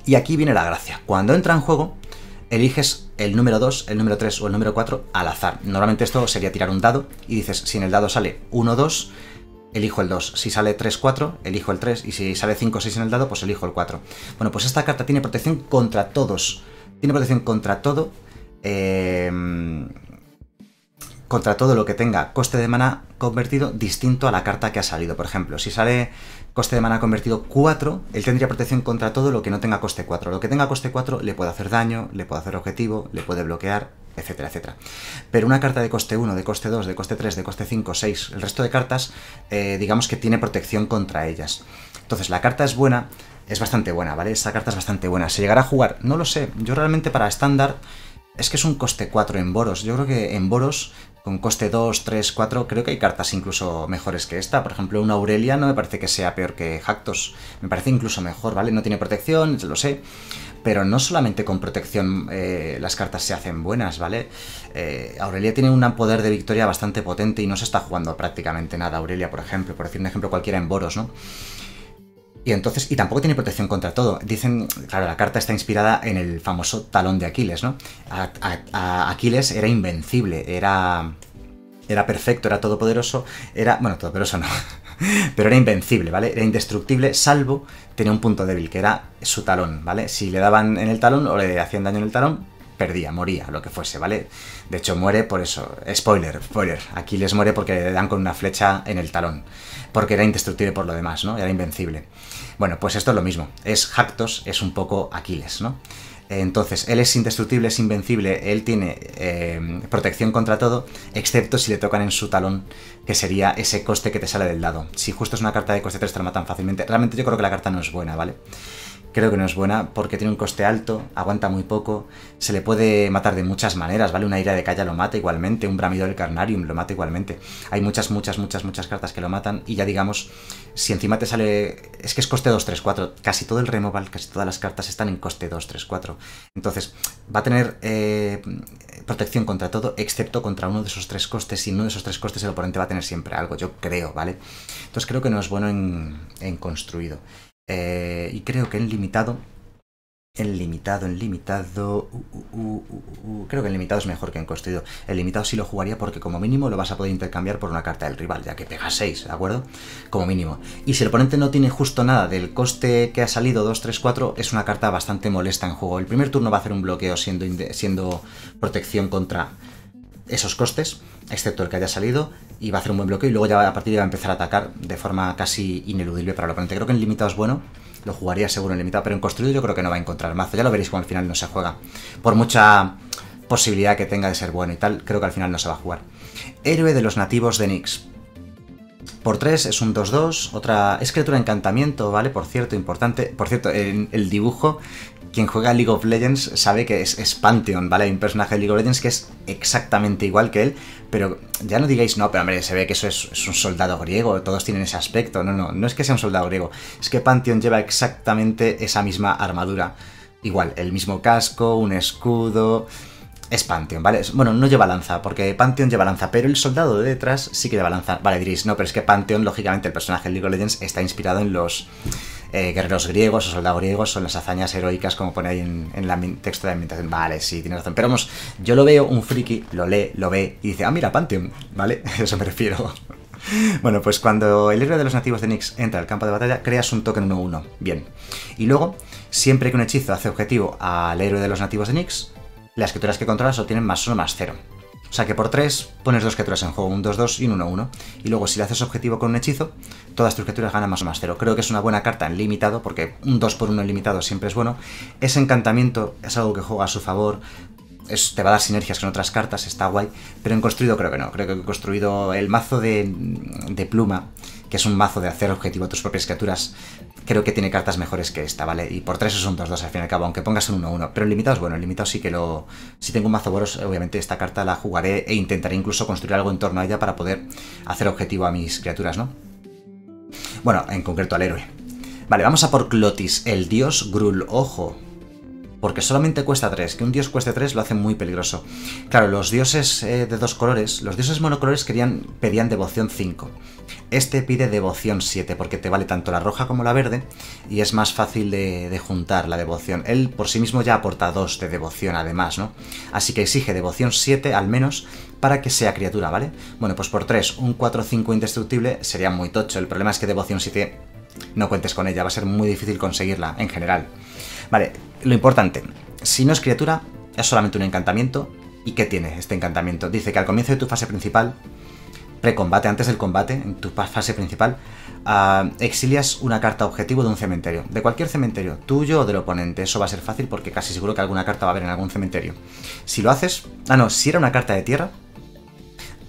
Y aquí viene la gracia. Cuando entra en juego, eliges el número 2, el número 3 o el número 4 al azar. Normalmente esto sería tirar un dado y dices, si en el dado sale 1, 2, elijo el 2. Si sale 3, 4, elijo el 3. Y si sale 5, 6 en el dado, pues elijo el 4. Bueno, pues esta carta tiene protección contra todos. Tiene protección contra todo. Eh, contra todo lo que tenga coste de mana convertido distinto a la carta que ha salido. Por ejemplo, si sale coste de mana convertido 4, él tendría protección contra todo lo que no tenga coste 4. Lo que tenga coste 4 le puede hacer daño, le puede hacer objetivo, le puede bloquear, etcétera, etcétera. Pero una carta de coste 1, de coste 2, de coste 3, de coste 5, 6, el resto de cartas, eh, digamos que tiene protección contra ellas. Entonces, la carta es buena, es bastante buena, ¿vale? Esta carta es bastante buena. ¿Se llegará a jugar? No lo sé. Yo realmente para estándar es que es un coste 4 en Boros. Yo creo que en Boros con coste 2, 3, 4, creo que hay cartas incluso mejores que esta. Por ejemplo, una Aurelia no me parece que sea peor que Hactos. Me parece incluso mejor, ¿vale? No tiene protección, lo sé. Pero no solamente con protección eh, las cartas se hacen buenas, ¿vale? Eh, Aurelia tiene un poder de victoria bastante potente y no se está jugando prácticamente nada Aurelia, por ejemplo. Por decir un ejemplo cualquiera en Boros, ¿no? Y entonces, y tampoco tiene protección contra todo. Dicen, claro, la carta está inspirada en el famoso talón de Aquiles, ¿no? Aquiles era invencible, era. Era perfecto, era todopoderoso, era. Bueno, todopoderoso no. Pero era invencible, ¿vale? Era indestructible, salvo tenía un punto débil, que era su talón, ¿vale? Si le daban en el talón o le hacían daño en el talón, perdía, moría, lo que fuese, ¿vale? De hecho, muere por eso. Spoiler, spoiler. Aquiles muere porque le dan con una flecha en el talón. Porque era indestructible por lo demás, ¿no? Era invencible. Bueno, pues esto es lo mismo. Es Hactos, es un poco Aquiles, ¿no? Entonces, él es indestructible, es invencible, él tiene eh, protección contra todo, excepto si le tocan en su talón, que sería ese coste que te sale del dado. Si justo es una carta de coste 3 te la matan fácilmente. Realmente yo creo que la carta no es buena, ¿vale? Creo que no es buena porque tiene un coste alto, aguanta muy poco, se le puede matar de muchas maneras, ¿vale? Una ira de calla lo mata igualmente, un bramido del carnarium lo mata igualmente. Hay muchas, muchas, muchas, muchas cartas que lo matan y ya digamos, si encima te sale... Es que es coste 2, 3, 4. Casi todo el removal, casi todas las cartas están en coste 2, 3, 4. Entonces, va a tener eh, protección contra todo, excepto contra uno de esos tres costes. Y uno de esos tres costes el oponente va a tener siempre algo, yo creo, ¿vale? Entonces creo que no es bueno en, en construido. Eh, y creo que en limitado. En limitado, en limitado. Uh, uh, uh, creo que en limitado es mejor que en construido. En limitado sí lo jugaría porque, como mínimo, lo vas a poder intercambiar por una carta del rival, ya que pega 6, ¿de acuerdo? Como mínimo. Y si el oponente no tiene justo nada del coste que ha salido 2, 3, 4, es una carta bastante molesta en juego. El primer turno va a hacer un bloqueo siendo, siendo protección contra esos costes, excepto el que haya salido, y va a hacer un buen bloqueo y luego ya a partir de va a empezar a atacar de forma casi ineludible para el oponente. Creo que en limitado es bueno, lo jugaría seguro en limitado, pero en construido yo creo que no va a encontrar mazo. Ya lo veréis cuando al final no se juega. Por mucha posibilidad que tenga de ser bueno y tal, creo que al final no se va a jugar. Héroe de los nativos de Nyx. Por 3 es un 2-2, otra... Es criatura encantamiento, ¿vale? Por cierto, importante. Por cierto, en el dibujo, quien juega League of Legends sabe que es, Pantheon, ¿vale? Hay un personaje de League of Legends que es exactamente igual que él, pero ya no digáis, no, pero hombre, se ve que eso es, es, un soldado griego, todos tienen ese aspecto. No, no, no es que sea un soldado griego, es que Pantheon lleva exactamente esa misma armadura. Igual, el mismo casco, un escudo es Pantheon, ¿vale? Bueno, no lleva lanza, porque Pantheon lleva lanza, pero el soldado de detrás sí que lleva lanza. Vale, diréis, no, pero es que Pantheon, lógicamente, el personaje de League of Legends está inspirado en los eh, guerreros griegos o soldados griegos, son las hazañas heroicas, como pone ahí en, el texto de ambientación. Vale, sí, tienes razón. Pero vamos, yo lo veo, un friki lo lee, lo ve y dice, ah, mira, Pantheon, ¿vale? Eso me refiero. Bueno, pues cuando el héroe de los nativos de Nyx entra al campo de batalla, creas un token 1-1. Bien. Y luego, siempre que un hechizo hace objetivo al héroe de los nativos de Nyx, las criaturas que controlas obtienen más 1 más 0. O sea que por 3 pones dos criaturas en juego, un 2-2 y un 1-1. Y luego si le haces objetivo con un hechizo, todas tus criaturas ganan más o más 0. Creo que es una buena carta en limitado, porque un 2 por 1 en limitado siempre es bueno. Ese encantamiento es algo que juega a su favor. te va a dar sinergias con otras cartas, está guay. Pero en construido creo que no. Creo que he construido el mazo de, de pluma que es un mazo de hacer objetivo a tus propias criaturas, creo que tiene cartas mejores que esta, ¿vale? Y por 3 son 2-2 al fin y al cabo, aunque pongas un 1-1. Pero en limitado es bueno, en limitado sí que lo... Si tengo un mazo Boros, obviamente esta carta la jugaré e intentaré incluso construir algo en torno a ella para poder hacer objetivo a mis criaturas, ¿no? Bueno, en concreto al héroe. Vale, vamos a por Clotis, el dios Grul. Ojo, porque solamente cuesta 3. Que un dios cueste 3 lo hace muy peligroso. Claro, los dioses eh, de dos colores, los dioses monocolores querían, pedían devoción 5. Este pide devoción 7 porque te vale tanto la roja como la verde y es más fácil de, juntar la devoción. Él por sí mismo ya aporta 2 de devoción además, ¿no? Así que exige devoción 7 al menos para que sea criatura, ¿vale? Bueno, pues por 3, un 4-5 indestructible sería muy tocho. El problema es que devoción 7 no cuentes con ella, va a ser muy difícil conseguirla en general. Vale, lo importante, si no es criatura, es solamente un encantamiento. ¿Y qué tiene este encantamiento? Dice que al comienzo de tu fase principal, precombate, antes del combate, en tu fase principal, ah, exilias una carta objetivo de un cementerio. De cualquier cementerio, tuyo o del oponente. Eso va a ser fácil porque casi seguro que alguna carta va a haber en algún cementerio. Si lo haces... Ah, no, si era una carta de tierra,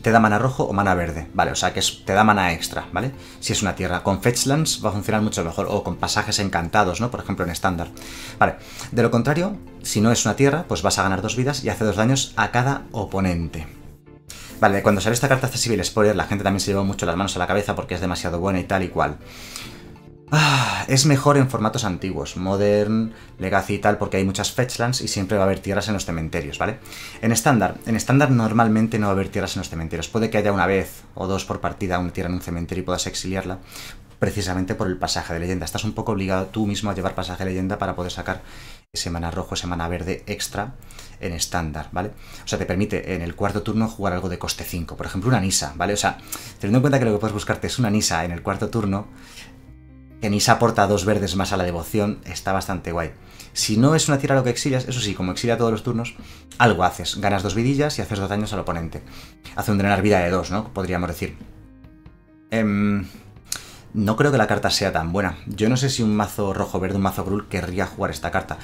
te da mana rojo o mana verde, ¿vale? O sea que te da mana extra, ¿vale? Si es una tierra. Con Fetchlands va a funcionar mucho mejor, o con pasajes encantados, ¿no? Por ejemplo, en estándar. Vale, de lo contrario, si no es una tierra, pues vas a ganar dos vidas y hace dos daños a cada oponente. Vale, cuando sale esta carta accesible spoiler, la gente también se lleva mucho las manos a la cabeza porque es demasiado buena y tal y cual. Ah, es mejor en formatos antiguos, Modern, Legacy y tal, porque hay muchas fetchlands y siempre va a haber tierras en los cementerios, ¿vale? En estándar, en estándar normalmente no va a haber tierras en los cementerios. Puede que haya una vez o dos por partida una tierra en un cementerio y puedas exiliarla, precisamente por el pasaje de leyenda. Estás un poco obligado tú mismo a llevar pasaje de leyenda para poder sacar ese mana rojo, ese mana verde extra en estándar, ¿vale? O sea, te permite en el cuarto turno jugar algo de coste 5, por ejemplo, una Nisa, ¿vale? O sea, teniendo en cuenta que lo que puedes buscarte es una Nisa en el cuarto turno, que Nisa aporta dos verdes más a la devoción, está bastante guay. Si no es una tierra lo que exilias, eso sí, como exilia todos los turnos, algo haces. Ganas dos vidillas y haces dos daños al oponente. Hace un drenar vida de dos, ¿no? Podríamos decir. Em, no creo que la carta sea tan buena. Yo no sé si un mazo rojo-verde, un mazo grul, querría jugar esta carta.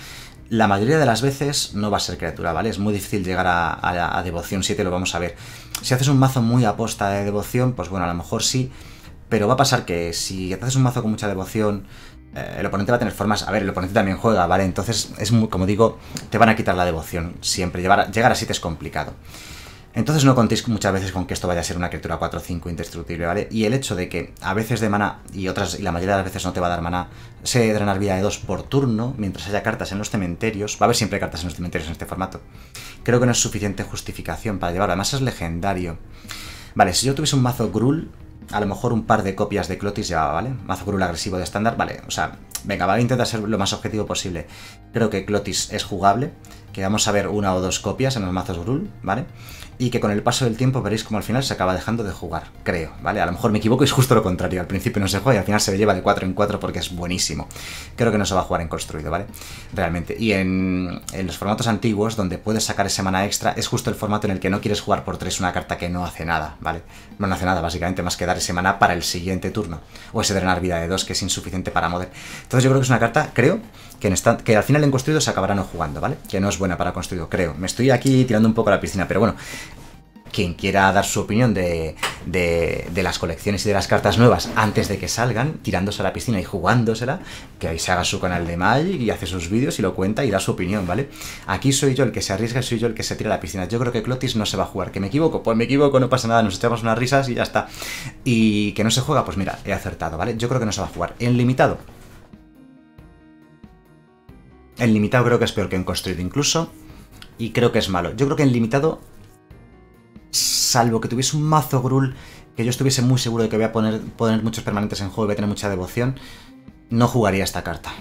La mayoría de las veces no va a ser criatura, ¿vale? Es muy difícil llegar a, a devoción 7, lo vamos a ver. Si haces un mazo muy aposta de devoción, pues bueno, a lo mejor sí, pero va a pasar que si haces un mazo con mucha devoción, eh, el oponente va a tener formas. A ver, el oponente también juega, ¿vale? Entonces, es muy, como digo, te van a quitar la devoción siempre. Llegar a 7 es complicado. Entonces no contéis muchas veces con que esto vaya a ser una criatura 4 o 5 indestructible, ¿vale? Y el hecho de que a veces de mana y otras y la mayoría de las veces no te va a dar mana, se drenar vida de 2 por turno, mientras haya cartas en los cementerios, va a haber siempre cartas en los cementerios en este formato. Creo que no es suficiente justificación para llevarlo, además es legendario. Vale, si yo tuviese un mazo Grul, a lo mejor un par de copias de Clotis ya ¿vale? Mazo Grul agresivo de estándar, vale. O sea, venga, va a intentar ser lo más objetivo posible. Creo que Clotis es jugable, que vamos a ver una o dos copias en los mazos Grul, ¿vale? Y que con el paso del tiempo veréis como al final se acaba dejando de jugar, creo, ¿vale? A lo mejor me equivoco es justo lo contrario, al principio no se juega y al final se lleva de 4 en 4 porque es buenísimo. Creo que no se va a jugar en construido, ¿vale? Realmente. Y en, los formatos antiguos, donde puedes sacar ese mana extra, es justo el formato en el que no quieres jugar por 3 una carta que no hace nada, ¿vale? No hace nada, básicamente, más que dar ese mana para el siguiente turno. O ese drenar vida de 2 que es insuficiente para mover. Entonces yo creo que es una carta, creo, que, en que al final en construido se acabará no jugando, ¿vale? Que no es buena para construido, creo. Me estoy aquí tirando un poco a la piscina, pero bueno. Quien quiera dar su opinión de, de- de las colecciones y de las cartas nuevas antes de que salgan, tirándose a la piscina y jugándosela, que ahí se haga su canal de Magic y hace sus vídeos y lo cuenta y da su opinión, ¿vale? Aquí soy yo el que se arriesga soy yo el que se tira a la piscina. Yo creo que Clotis no se va a jugar. ¿Que me equivoco? Pues me equivoco, no pasa nada, nos echamos unas risas y ya está. Y que no se juega, pues mira, he acertado, ¿vale? Yo creo que no se va a jugar. En limitado. En limitado creo que es peor que en construido incluso. Y creo que es malo. Yo creo que en limitado, salvo que tuviese un mazo Grul, que yo estuviese muy seguro de que voy a poner, poner muchos permanentes en juego y voy a tener mucha devoción, no jugaría esta carta.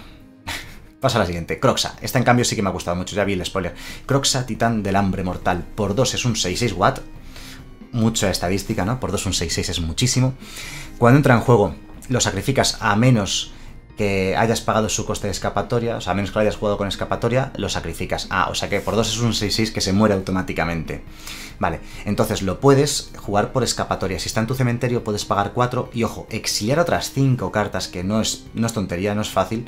Pasa a la siguiente. Croxa. Esta en cambio sí que me ha gustado mucho, ya vi el spoiler. Croxa, titán del hambre mortal. Por 2 es un 6-6 watt. Mucha estadística, ¿no? Por 2 un 6-6 es muchísimo. Cuando entra en juego, lo sacrificas a menos que hayas pagado su coste de escapatoria, o sea, a menos que lo hayas jugado con escapatoria, lo sacrificas. Ah, o sea que por 2 es un 6-6 que se muere automáticamente. Vale, entonces lo puedes jugar por escapatoria. Si está en tu cementerio, puedes pagar 4 y, ojo, exiliar otras 5 cartas, que no es, no es tontería, no es fácil.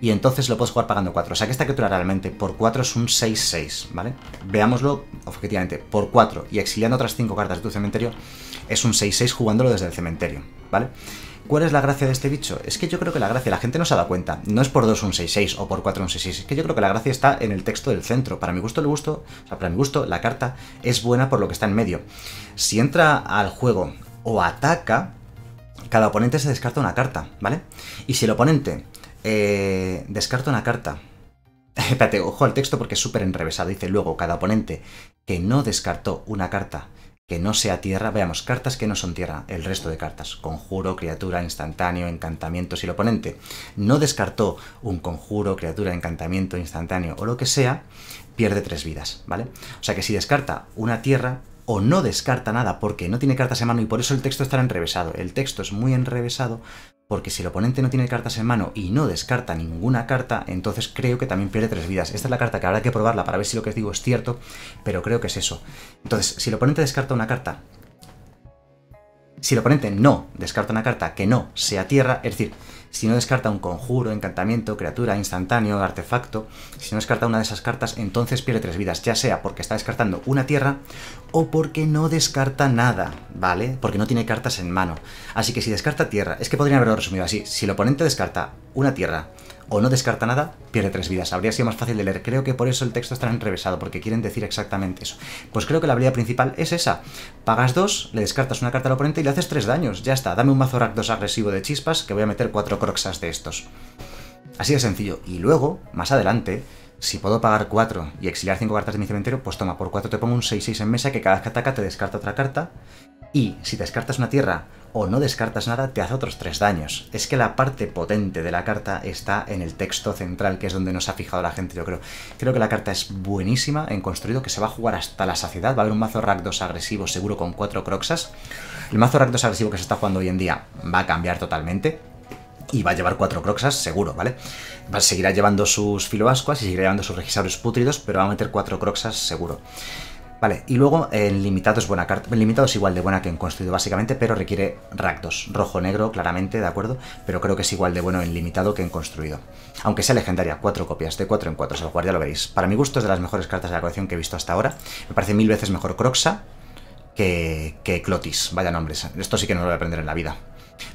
Y entonces lo puedes jugar pagando 4. O sea que esta criatura realmente por 4 es un 6-6, ¿vale? Veámoslo objetivamente. Por 4 y exiliando otras 5 cartas de tu cementerio es un 6-6 jugándolo desde el cementerio, ¿vale? ¿Cuál es la gracia de este bicho? Es que yo creo que la gracia, la gente no se ha dado cuenta. No es por 2 un 6-6 o por 4 un 6-6. Es que yo creo que la gracia está en el texto del centro. Para mi gusto, le gusto, o sea, para mi gusto, la carta es buena por lo que está en medio. Si entra al juego o ataca, cada oponente se descarta una carta, ¿vale? Y si el oponente eh, descarta una carta. Espérate, ojo al texto porque es súper enrevesado. Dice luego, cada oponente que no descartó una carta que no sea tierra, veamos, cartas que no son tierra, el resto de cartas, conjuro, criatura, instantáneo, encantamiento, si el oponente no descartó un conjuro, criatura, encantamiento, instantáneo o lo que sea, pierde tres vidas, ¿vale? O sea que si descarta una tierra o no descarta nada porque no tiene cartas en mano y por eso el texto está enrevesado, el texto es muy enrevesado porque si el oponente no tiene cartas en mano y no descarta ninguna carta, entonces creo que también pierde tres vidas. Esta es la carta que habrá que probarla para ver si lo que os digo es cierto, pero creo que es eso. Entonces, si el oponente descarta una carta, si el oponente no descarta una carta que no sea tierra, es decir, si no descarta un conjuro, encantamiento, criatura, instantáneo, artefacto, si no descarta una de esas cartas, entonces pierde tres vidas, ya sea porque está descartando una tierra o porque no descarta nada, ¿vale? Porque no tiene cartas en mano. Así que si descarta tierra, es que podrían haberlo resumido así, si el oponente descarta una tierra o no descarta nada, pierde tres vidas. Habría sido más fácil de leer. Creo que por eso el texto está enrevesado, porque quieren decir exactamente eso. Pues creo que la habilidad principal es esa. Pagas dos, le descartas una carta al oponente y le haces tres daños. Ya está. Dame un mazo Rakdos agresivo de chispas que voy a meter cuatro croxas de estos. Así de sencillo. Y luego, más adelante, si puedo pagar 4 y exiliar 5 cartas de mi cementerio, pues toma, por 4 te pongo un 6-6 en mesa que cada vez que ataca te descarta otra carta. Y si descartas una tierra o no descartas nada, te hace otros 3 daños. Es que la parte potente de la carta está en el texto central, que es donde nos ha fijado la gente, yo creo. Creo que la carta es buenísima en construido, que se va a jugar hasta la saciedad. Va a haber un mazo Rakdos agresivo seguro con 4 Croxas. El mazo Rakdos agresivo que se está jugando hoy en día va a cambiar totalmente y va a llevar cuatro croxas, seguro, ¿vale? Va, seguirá llevando sus filoascuas y seguirá llevando sus registradores pútridos, pero va a meter cuatro croxas, seguro. Vale, y luego en limitado es buena carta. En limitado es igual de buena que en construido, básicamente, pero requiere Rakdos. Rojo-negro, claramente, ¿de acuerdo? Pero creo que es igual de bueno en limitado que en construido. Aunque sea legendaria, cuatro copias, de cuatro en cuatro, se lo ya lo veréis. Para mi gusto es de las mejores cartas de la colección que he visto hasta ahora. Me parece mil veces mejor Croxa que, que Clotis. Vaya nombres. Esto sí que no lo voy a aprender en la vida.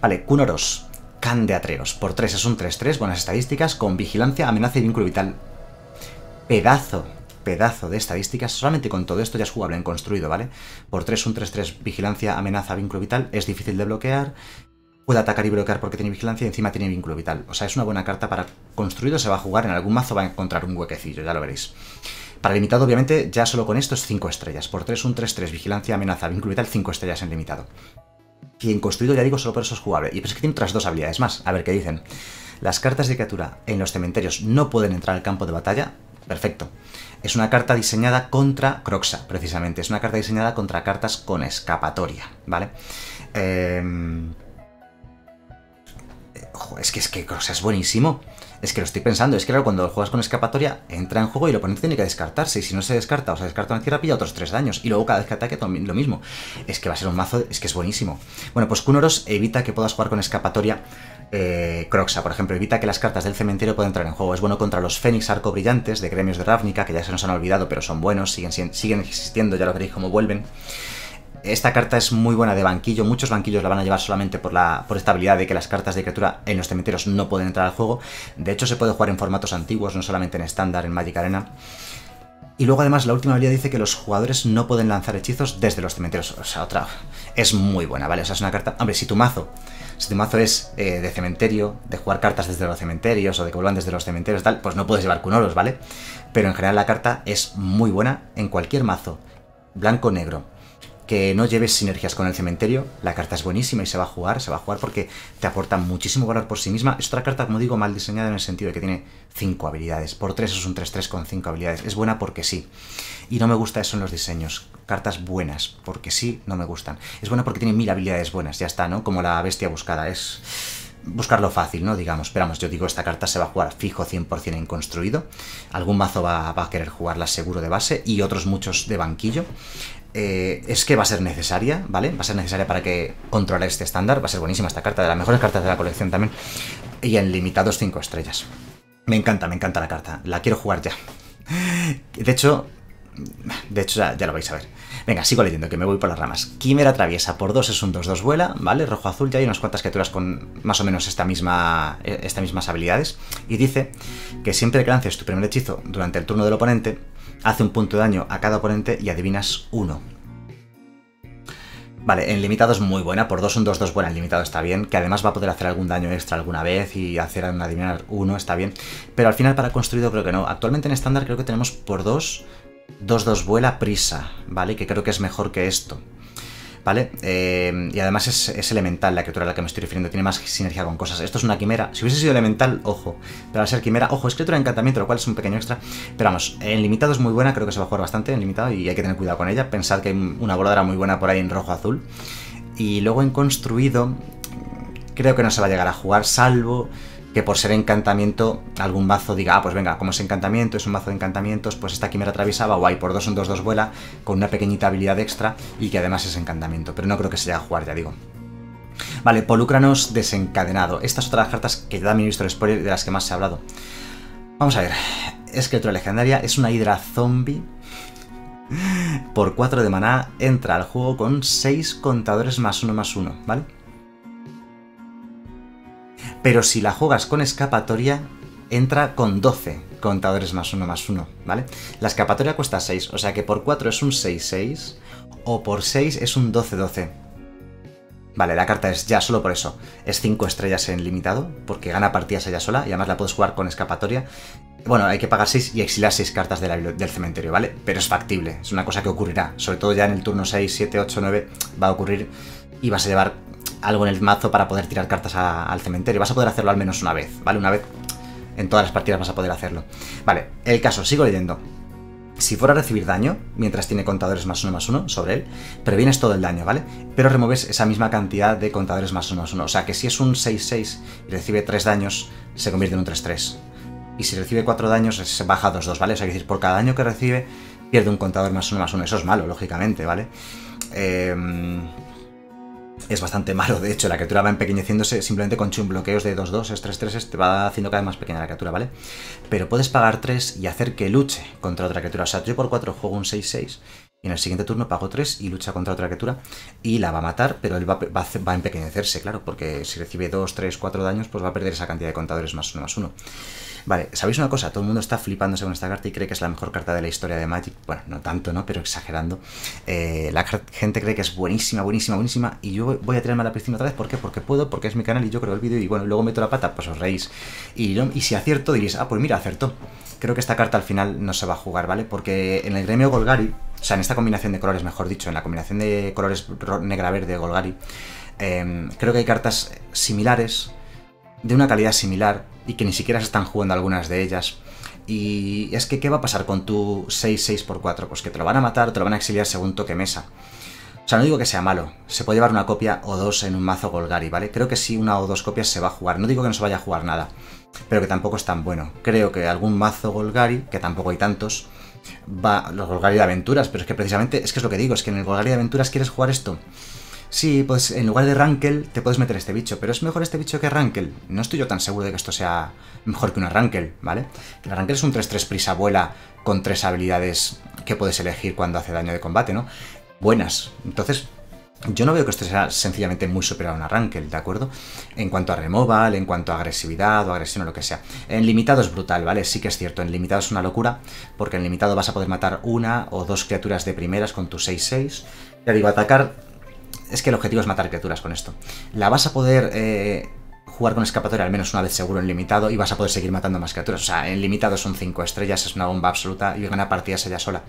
Vale, Kunoros. Can de Atreos. Por 3 es un 3-3, buenas estadísticas, con vigilancia, amenaza y vínculo vital. Pedazo, pedazo de estadísticas. Solamente con todo esto ya es jugable en construido, ¿vale? Por 3 un 3-3, vigilancia, amenaza, vínculo vital. Es difícil de bloquear. Puede atacar y bloquear porque tiene vigilancia y encima tiene vínculo vital. O sea, es una buena carta para construido. Se va a jugar en algún mazo, va a encontrar un huequecillo, ya lo veréis. Para limitado, obviamente, ya solo con esto es 5 estrellas. Por 3 un 3-3, vigilancia, amenaza, vínculo vital, 5 estrellas en limitado. Y en construido, ya digo, solo por eso es jugable. Y pues es que tiene otras dos habilidades más. A ver qué dicen. Las cartas de criatura en los cementerios no pueden entrar al campo de batalla. Perfecto. Es una carta diseñada contra Croxa, precisamente. Es una carta diseñada contra cartas con escapatoria, ¿vale? Eh... Es que es que Croxa es buenísimo. Es que lo estoy pensando, es que claro, cuando juegas con escapatoria, entra en juego y el oponente tiene que descartarse. Y si no se descarta o se descarta una tierra, pilla otros tres daños. Y luego cada vez que ataque lo mismo. Es que va a ser un mazo, es que es buenísimo. Bueno, pues Kunoros evita que puedas jugar con escapatoria eh, Croxa, por ejemplo, evita que las cartas del cementerio puedan entrar en juego. Es bueno contra los Fénix Arco Brillantes de Gremios de Ravnica, que ya se nos han olvidado, pero son buenos, siguen, siguen existiendo, ya lo veréis cómo vuelven. Esta carta es muy buena de banquillo, muchos banquillos la van a llevar solamente por, la, por esta habilidad de que las cartas de criatura en los cementerios no pueden entrar al juego. De hecho, se puede jugar en formatos antiguos, no solamente en estándar, en Magic Arena. Y luego además la última habilidad dice que los jugadores no pueden lanzar hechizos desde los cementerios. O sea, otra... Es muy buena, ¿vale? O sea, es una carta... Hombre, si tu mazo... Si tu mazo es eh, de cementerio, de jugar cartas desde los cementerios o de que desde los cementerios tal, pues no puedes llevar cunoros, ¿vale? Pero en general la carta es muy buena en cualquier mazo. Blanco-negro que no lleves sinergias con el cementerio. La carta es buenísima y se va a jugar, se va a jugar porque te aporta muchísimo valor por sí misma. Es otra carta, como digo, mal diseñada en el sentido de que tiene 5 habilidades. Por 3 es un 3-3 con 5 habilidades. Es buena porque sí. Y no me gusta eso en los diseños. Cartas buenas, porque sí, no me gustan. Es buena porque tiene mil habilidades buenas, ya está, ¿no? Como la bestia buscada. Es buscarlo fácil, ¿no? Digamos, esperamos, yo digo, esta carta se va a jugar fijo 100% en construido. Algún mazo va, va, a querer jugarla seguro de base y otros muchos de banquillo. Eh, es que va a ser necesaria, ¿vale? Va a ser necesaria para que controle este estándar. Va a ser buenísima esta carta, de las mejores cartas de la colección también. Y en limitados 5 estrellas. Me encanta, me encanta la carta. La quiero jugar ya. De hecho, de hecho ya, lo vais a ver. Venga, sigo leyendo, que me voy por las ramas. Quimera atraviesa por 2 es un 2-2 vuela, ¿vale? Rojo-azul, ya hay unas cuantas criaturas con más o menos esta misma, eh, estas mismas habilidades. Y dice que siempre que lances tu primer hechizo durante el turno del oponente, hace un punto de daño a cada oponente y adivinas uno. Vale, en limitado es muy buena, por 2 un 2-2 buena, en limitado está bien, que además va a poder hacer algún daño extra alguna vez y hacer adivinar uno, está bien, pero al final para construido creo que no. Actualmente en estándar creo que tenemos por 2, 2-2 vuela prisa, ¿vale? Que creo que es mejor que esto. ¿Vale? Eh, y además es, elemental la criatura a la que me estoy refiriendo, tiene más sinergia con cosas. Esto es una quimera. Si hubiese sido elemental, ojo. Pero al ser quimera, ojo, es criatura de encantamiento, lo cual es un pequeño extra. Pero vamos, en limitado es muy buena, creo que se va a jugar bastante en limitado y hay que tener cuidado con ella. Pensad que hay una voladora muy buena por ahí en rojo-azul. Y luego en construido, creo que no se va a llegar a jugar, salvo que por ser encantamiento algún mazo diga, ah, pues venga, como es encantamiento, es un mazo de encantamientos, pues esta quimera atraviesaba, guay, por 2 un 2 2 vuela, con una pequeñita habilidad extra y que además es encantamiento, pero no creo que se llegue a jugar, ya digo. Vale, Polúcranos desencadenado. Esta es otra de las cartas que ya me he visto el spoiler de las que más se ha hablado. Vamos a ver. Es que otra legendaria es una hidra zombie. Por 4 de maná entra al juego con 6 contadores más 1 más 1, ¿vale? Pero si la juegas con escapatoria, entra con 12 contadores más 1 más 1, ¿vale? La escapatoria cuesta 6, o sea que por 4 es un 6-6, o por 6 es un 12-12. Vale, la carta es ya solo por eso. Es 5 estrellas en limitado, porque gana partidas ella sola, y además la puedes jugar con escapatoria. Bueno, hay que pagar 6 y exiliar 6 cartas del cementerio, ¿vale? Pero es factible, es una cosa que ocurrirá. Sobre todo ya en el turno 6, 7, 8, 9 va a ocurrir y vas a llevar algo en el mazo para poder tirar cartas al cementerio. Vas a poder hacerlo al menos una vez, ¿vale? Una vez en todas las partidas vas a poder hacerlo. Vale, el caso, sigo leyendo. Si fuera a recibir daño, mientras tiene contadores más uno más uno sobre él, previenes todo el daño, ¿vale? Pero remueves esa misma cantidad de contadores más uno más uno. O sea que si es un 6-6 y recibe 3 daños, se convierte en un 3-3. Y si recibe 4 daños, se baja a 2-2, ¿vale? O sea, que decir, por cada daño que recibe, pierde un contador más uno más uno. Eso es malo, lógicamente, ¿vale? Eh es bastante malo. De hecho, la criatura va empequeñeciéndose simplemente con chum bloqueos de 2-2, 3-3, te va haciendo cada vez más pequeña la criatura, ¿vale? Pero puedes pagar 3 y hacer que luche contra otra criatura. O sea, yo por 4 juego un 6-6 y en el siguiente turno pago 3 y lucha contra otra criatura y la va a matar, pero él va, a empequeñecerse, claro, porque si recibe 2, 3, 4 daños, pues va a perder esa cantidad de contadores más 1 más 1. Vale, ¿sabéis una cosa? Todo el mundo está flipándose con esta carta y cree que es la mejor carta de la historia de Magic. Bueno, no tanto, ¿no? Pero exagerando. Eh, la gente cree que es buenísima, buenísima, buenísima. Y yo voy a tirarme a la piscina otra vez. ¿Por qué? Porque puedo, porque es mi canal y yo creo el vídeo y bueno, luego meto la pata, pues os reís. Y, y si acierto, diréis, ah, pues mira, acertó. Creo que esta carta al final no se va a jugar, ¿vale? Porque en el gremio Golgari, o sea, en esta combinación de colores, mejor dicho, en la combinación de colores negra-verde Golgari, em, creo que hay cartas similares, de una calidad similar, y que ni siquiera se están jugando algunas de ellas. Y es que, ¿qué va a pasar con tu 6-6x4? Pues que te lo van a matar, te lo van a exiliar según toque mesa. O sea, no digo que sea malo, se puede llevar una copia o dos en un mazo Golgari, ¿vale? Creo que sí, una o dos copias se va a jugar. No digo que no se vaya a jugar nada, pero que tampoco es tan bueno. Creo que algún mazo Golgari, que tampoco hay tantos, va. Los Golgari de aventuras, pero es que precisamente, es que es lo que digo, es que en el Golgari de aventuras quieres jugar esto Sí, pues en lugar de Rankel te puedes meter este bicho, pero es mejor este bicho que Rankel. No estoy yo tan seguro de que esto sea mejor que una Rankel, ¿vale? La Rankel es un 3-3 prisa vuela con tres habilidades que puedes elegir cuando hace daño de combate, ¿no? Buenas. Entonces, yo no veo que esto sea sencillamente muy superior a un Rankel, ¿de acuerdo? En cuanto a removal, en cuanto a agresividad o agresión o lo que sea. En limitado es brutal, ¿vale? Sí que es cierto, en limitado es una locura, porque en limitado vas a poder matar una o dos criaturas de primeras con tu 6-6. Ya digo, atacar es que el objetivo es matar criaturas con esto. La vas a poder eh, jugar con escapatoria al menos una vez seguro en limitado y vas a poder seguir matando más criaturas. O sea, en limitado son 5 estrellas, es una bomba absoluta y gana partidas ella sola.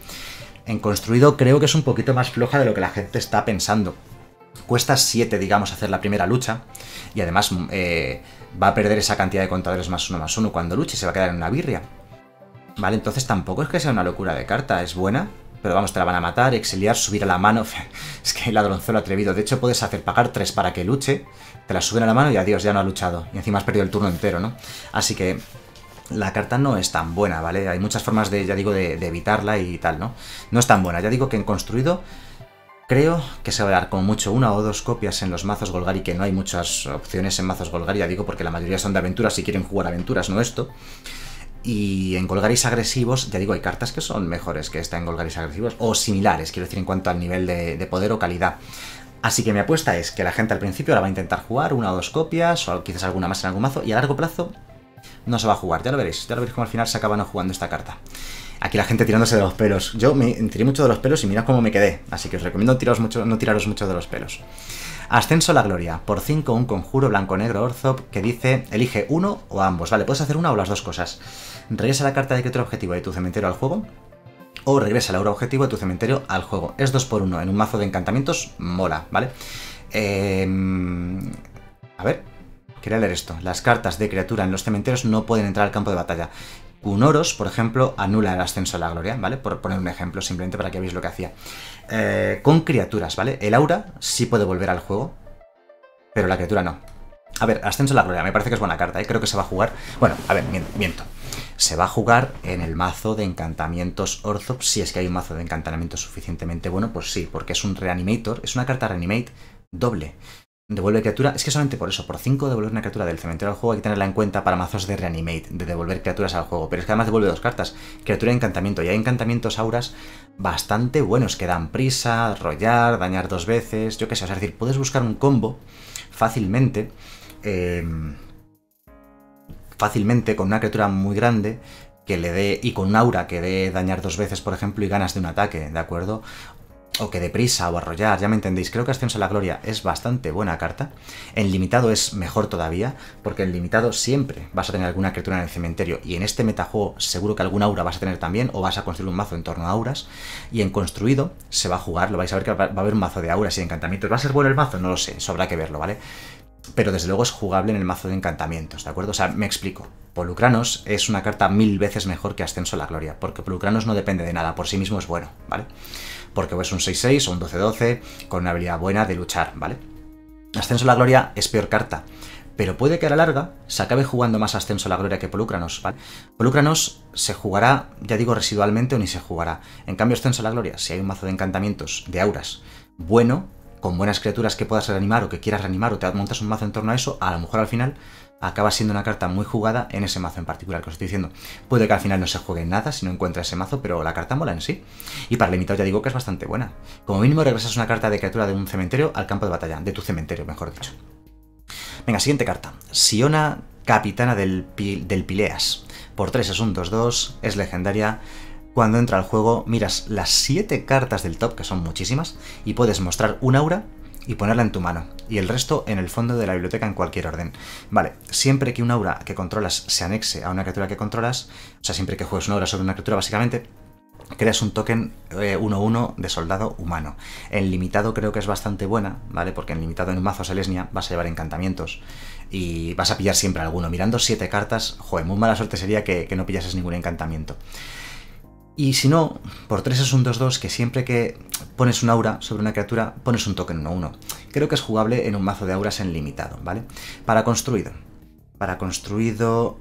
En construido creo que es un poquito más floja de lo que la gente está pensando. Cuesta 7, digamos, hacer la primera lucha y además eh, va a perder esa cantidad de contadores más uno más uno cuando luche se va a quedar en una birria. Vale, entonces tampoco es que sea una locura de carta, es buena, pero vamos, te la van a matar, exiliar, subir a la mano. es que el ladronzuelo atrevido. De hecho, puedes hacer pagar tres para que luche, te la suben a la mano y adiós, ya no ha luchado. Y encima has perdido el turno entero, ¿no? Así que la carta no es tan buena, ¿vale? Hay muchas formas de, ya digo, de, evitarla y tal, ¿no? No es tan buena. Ya digo que en construido creo que se va a dar como mucho una o dos copias en los mazos Golgari, que no hay muchas opciones en mazos Golgari, ya digo, porque la mayoría son de aventuras y quieren jugar aventuras, no esto. Y en Golgaris agresivos, ya digo, hay cartas que son mejores que esta en Golgaris agresivos, o similares, quiero decir, en cuanto al nivel de, poder o calidad. Así que mi apuesta es que la gente al principio la va a intentar jugar una o dos copias, o quizás alguna más en algún mazo, y a largo plazo no se va a jugar, ya lo veréis, ya lo veréis como al final se acaban jugando esta carta. Aquí la gente tirándose de los pelos. Yo me tiré mucho de los pelos y mirad cómo me quedé, así que os recomiendo tiraros mucho, no tiraros mucho de los pelos. Ascenso a la Gloria. Por 5, un conjuro blanco-negro Orzop que dice elige uno o ambos. Vale, puedes hacer una o las dos cosas. Regresa la carta de criatura objetivo de tu cementerio al juego. O regresa la aura objetivo de tu cementerio al juego. Es 2 por 1 En un mazo de encantamientos mola, ¿vale? Em, a ver, quería leer esto. Las cartas de criatura en los cementerios no pueden entrar al campo de batalla. Un oros, por ejemplo, anula el ascenso a la gloria, ¿vale? Por poner un ejemplo, simplemente para que veáis lo que hacía. Eh, con criaturas, ¿vale? El aura sí puede volver al juego, pero la criatura no. A ver, ascenso a la gloria, me parece que es buena carta, ¿eh? Creo que se va a jugar... Bueno, a ver, miento. Se va a jugar en el mazo de encantamientos Orthop, si es que hay un mazo de encantamientos suficientemente bueno, pues sí, porque es un Reanimator, es una carta Reanimate doble. Devuelve criatura, es que solamente por eso, por 5 devolver una criatura del cementerio al juego hay que tenerla en cuenta para mazos de reanimate, de devolver criaturas al juego. Pero es que además devuelve dos cartas, criatura y encantamiento. Y hay encantamientos auras bastante buenos que dan prisa, rollar, dañar dos veces, yo qué sé. es decir, puedes buscar un combo fácilmente, eh, fácilmente con una criatura muy grande que le dé, y con un aura que dé dañar dos veces, por ejemplo, y ganas de un ataque, ¿de acuerdo? O que deprisa o arrollar, ya me entendéis. Creo que Ascenso a la Gloria es bastante buena carta. En limitado es mejor todavía, porque en limitado siempre vas a tener alguna criatura en el cementerio y en este metajuego seguro que alguna aura vas a tener también o vas a construir un mazo en torno a auras. Y en construido se va a jugar, lo vais a ver que va a haber un mazo de auras y encantamientos. ¿Va a ser bueno el mazo? No lo sé, sobra que verlo, ¿vale? Pero desde luego es jugable en el mazo de encantamientos, ¿de acuerdo? O sea, me explico. Polucranos es una carta mil veces mejor que Ascenso a la Gloria, porque Polucranos no depende de nada, por sí mismo es bueno, ¿vale? porque es un 6-6 o un 12-12 con una habilidad buena de luchar, ¿vale? Ascenso a la Gloria es peor carta, pero puede que a la larga se acabe jugando más Ascenso a la Gloria que Polucranos, ¿vale? Polucranos se jugará, ya digo, residualmente o ni se jugará. En cambio, Ascenso a la Gloria, si hay un mazo de encantamientos, de auras, bueno, con buenas criaturas que puedas reanimar o que quieras reanimar o te montas un mazo en torno a eso, a lo mejor al final acaba siendo una carta muy jugada en ese mazo en particular que os estoy diciendo. Puede que al final no se juegue nada si no encuentra ese mazo, pero la carta mola en sí. Y para limitado ya digo que es bastante buena. Como mínimo regresas una carta de criatura de un cementerio al campo de batalla, de tu cementerio, mejor dicho. Venga, siguiente carta. Siona, capitana del, del Pileas. Por 3 es un 2-2, es legendaria. Cuando entra al juego, miras las 7 cartas del top, que son muchísimas, y puedes mostrar un aura y ponerla en tu mano, y el resto en el fondo de la biblioteca en cualquier orden. Vale, siempre que un aura que controlas se anexe a una criatura que controlas, o sea, siempre que juegues una aura sobre una criatura, básicamente, creas un token 1-1 eh, de soldado humano. En limitado creo que es bastante buena, ¿vale? Porque en limitado en un mazo Selesnia vas a llevar encantamientos y vas a pillar siempre alguno. Mirando 7 cartas, joder, muy mala suerte sería que no pillases ningún encantamiento. Y si no, por 3 es un 2-2 que siempre que pones un aura sobre una criatura, pones un token 1-1. Creo que es jugable en un mazo de auras en limitado, ¿vale? Para construido. Para construido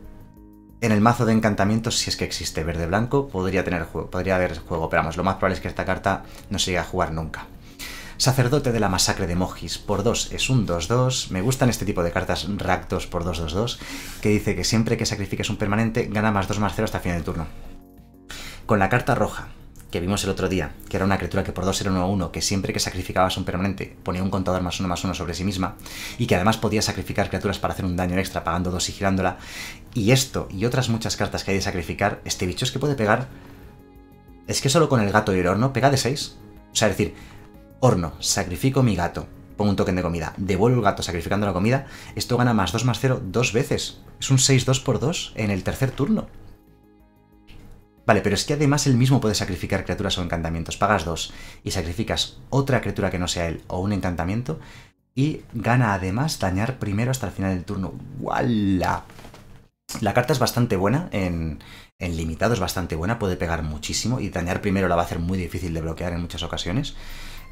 en el mazo de encantamientos, si es que existe verde-blanco, podría podría haber juego, pero vamos, lo más probable es que esta carta no se llegue a jugar nunca. Sacerdote de la masacre de Mojis por 2 es un 2-2. Me gustan este tipo de cartas Raktos por 2-2-2, que dice que siempre que sacrifiques un permanente gana más 2 más 0 hasta el final del turno. Con la carta roja, que vimos el otro día, que era una criatura que por 2 era 1-1, que siempre que sacrificabas un permanente ponía un contador más 1 más 1 sobre sí misma, y que además podía sacrificar criaturas para hacer un daño extra pagando 2 y girándola. Y esto y otras muchas cartas que hay de sacrificar, este bicho es que puede pegar. Es que solo con el gato y el horno pega de 6. O sea, es decir, horno, sacrifico mi gato, pongo un token de comida, devuelvo el gato sacrificando la comida, esto gana más 2 más 0 dos veces. Es un 6-2 por 2 en el tercer turno. Vale, pero es que además él mismo puede sacrificar criaturas o encantamientos. Pagas dos y sacrificas otra criatura que no sea él o un encantamiento y gana además dañar primero hasta el final del turno. ¡Wala! La carta es bastante buena, en, en limitado es bastante buena, puede pegar muchísimo y dañar primero la va a hacer muy difícil de bloquear en muchas ocasiones.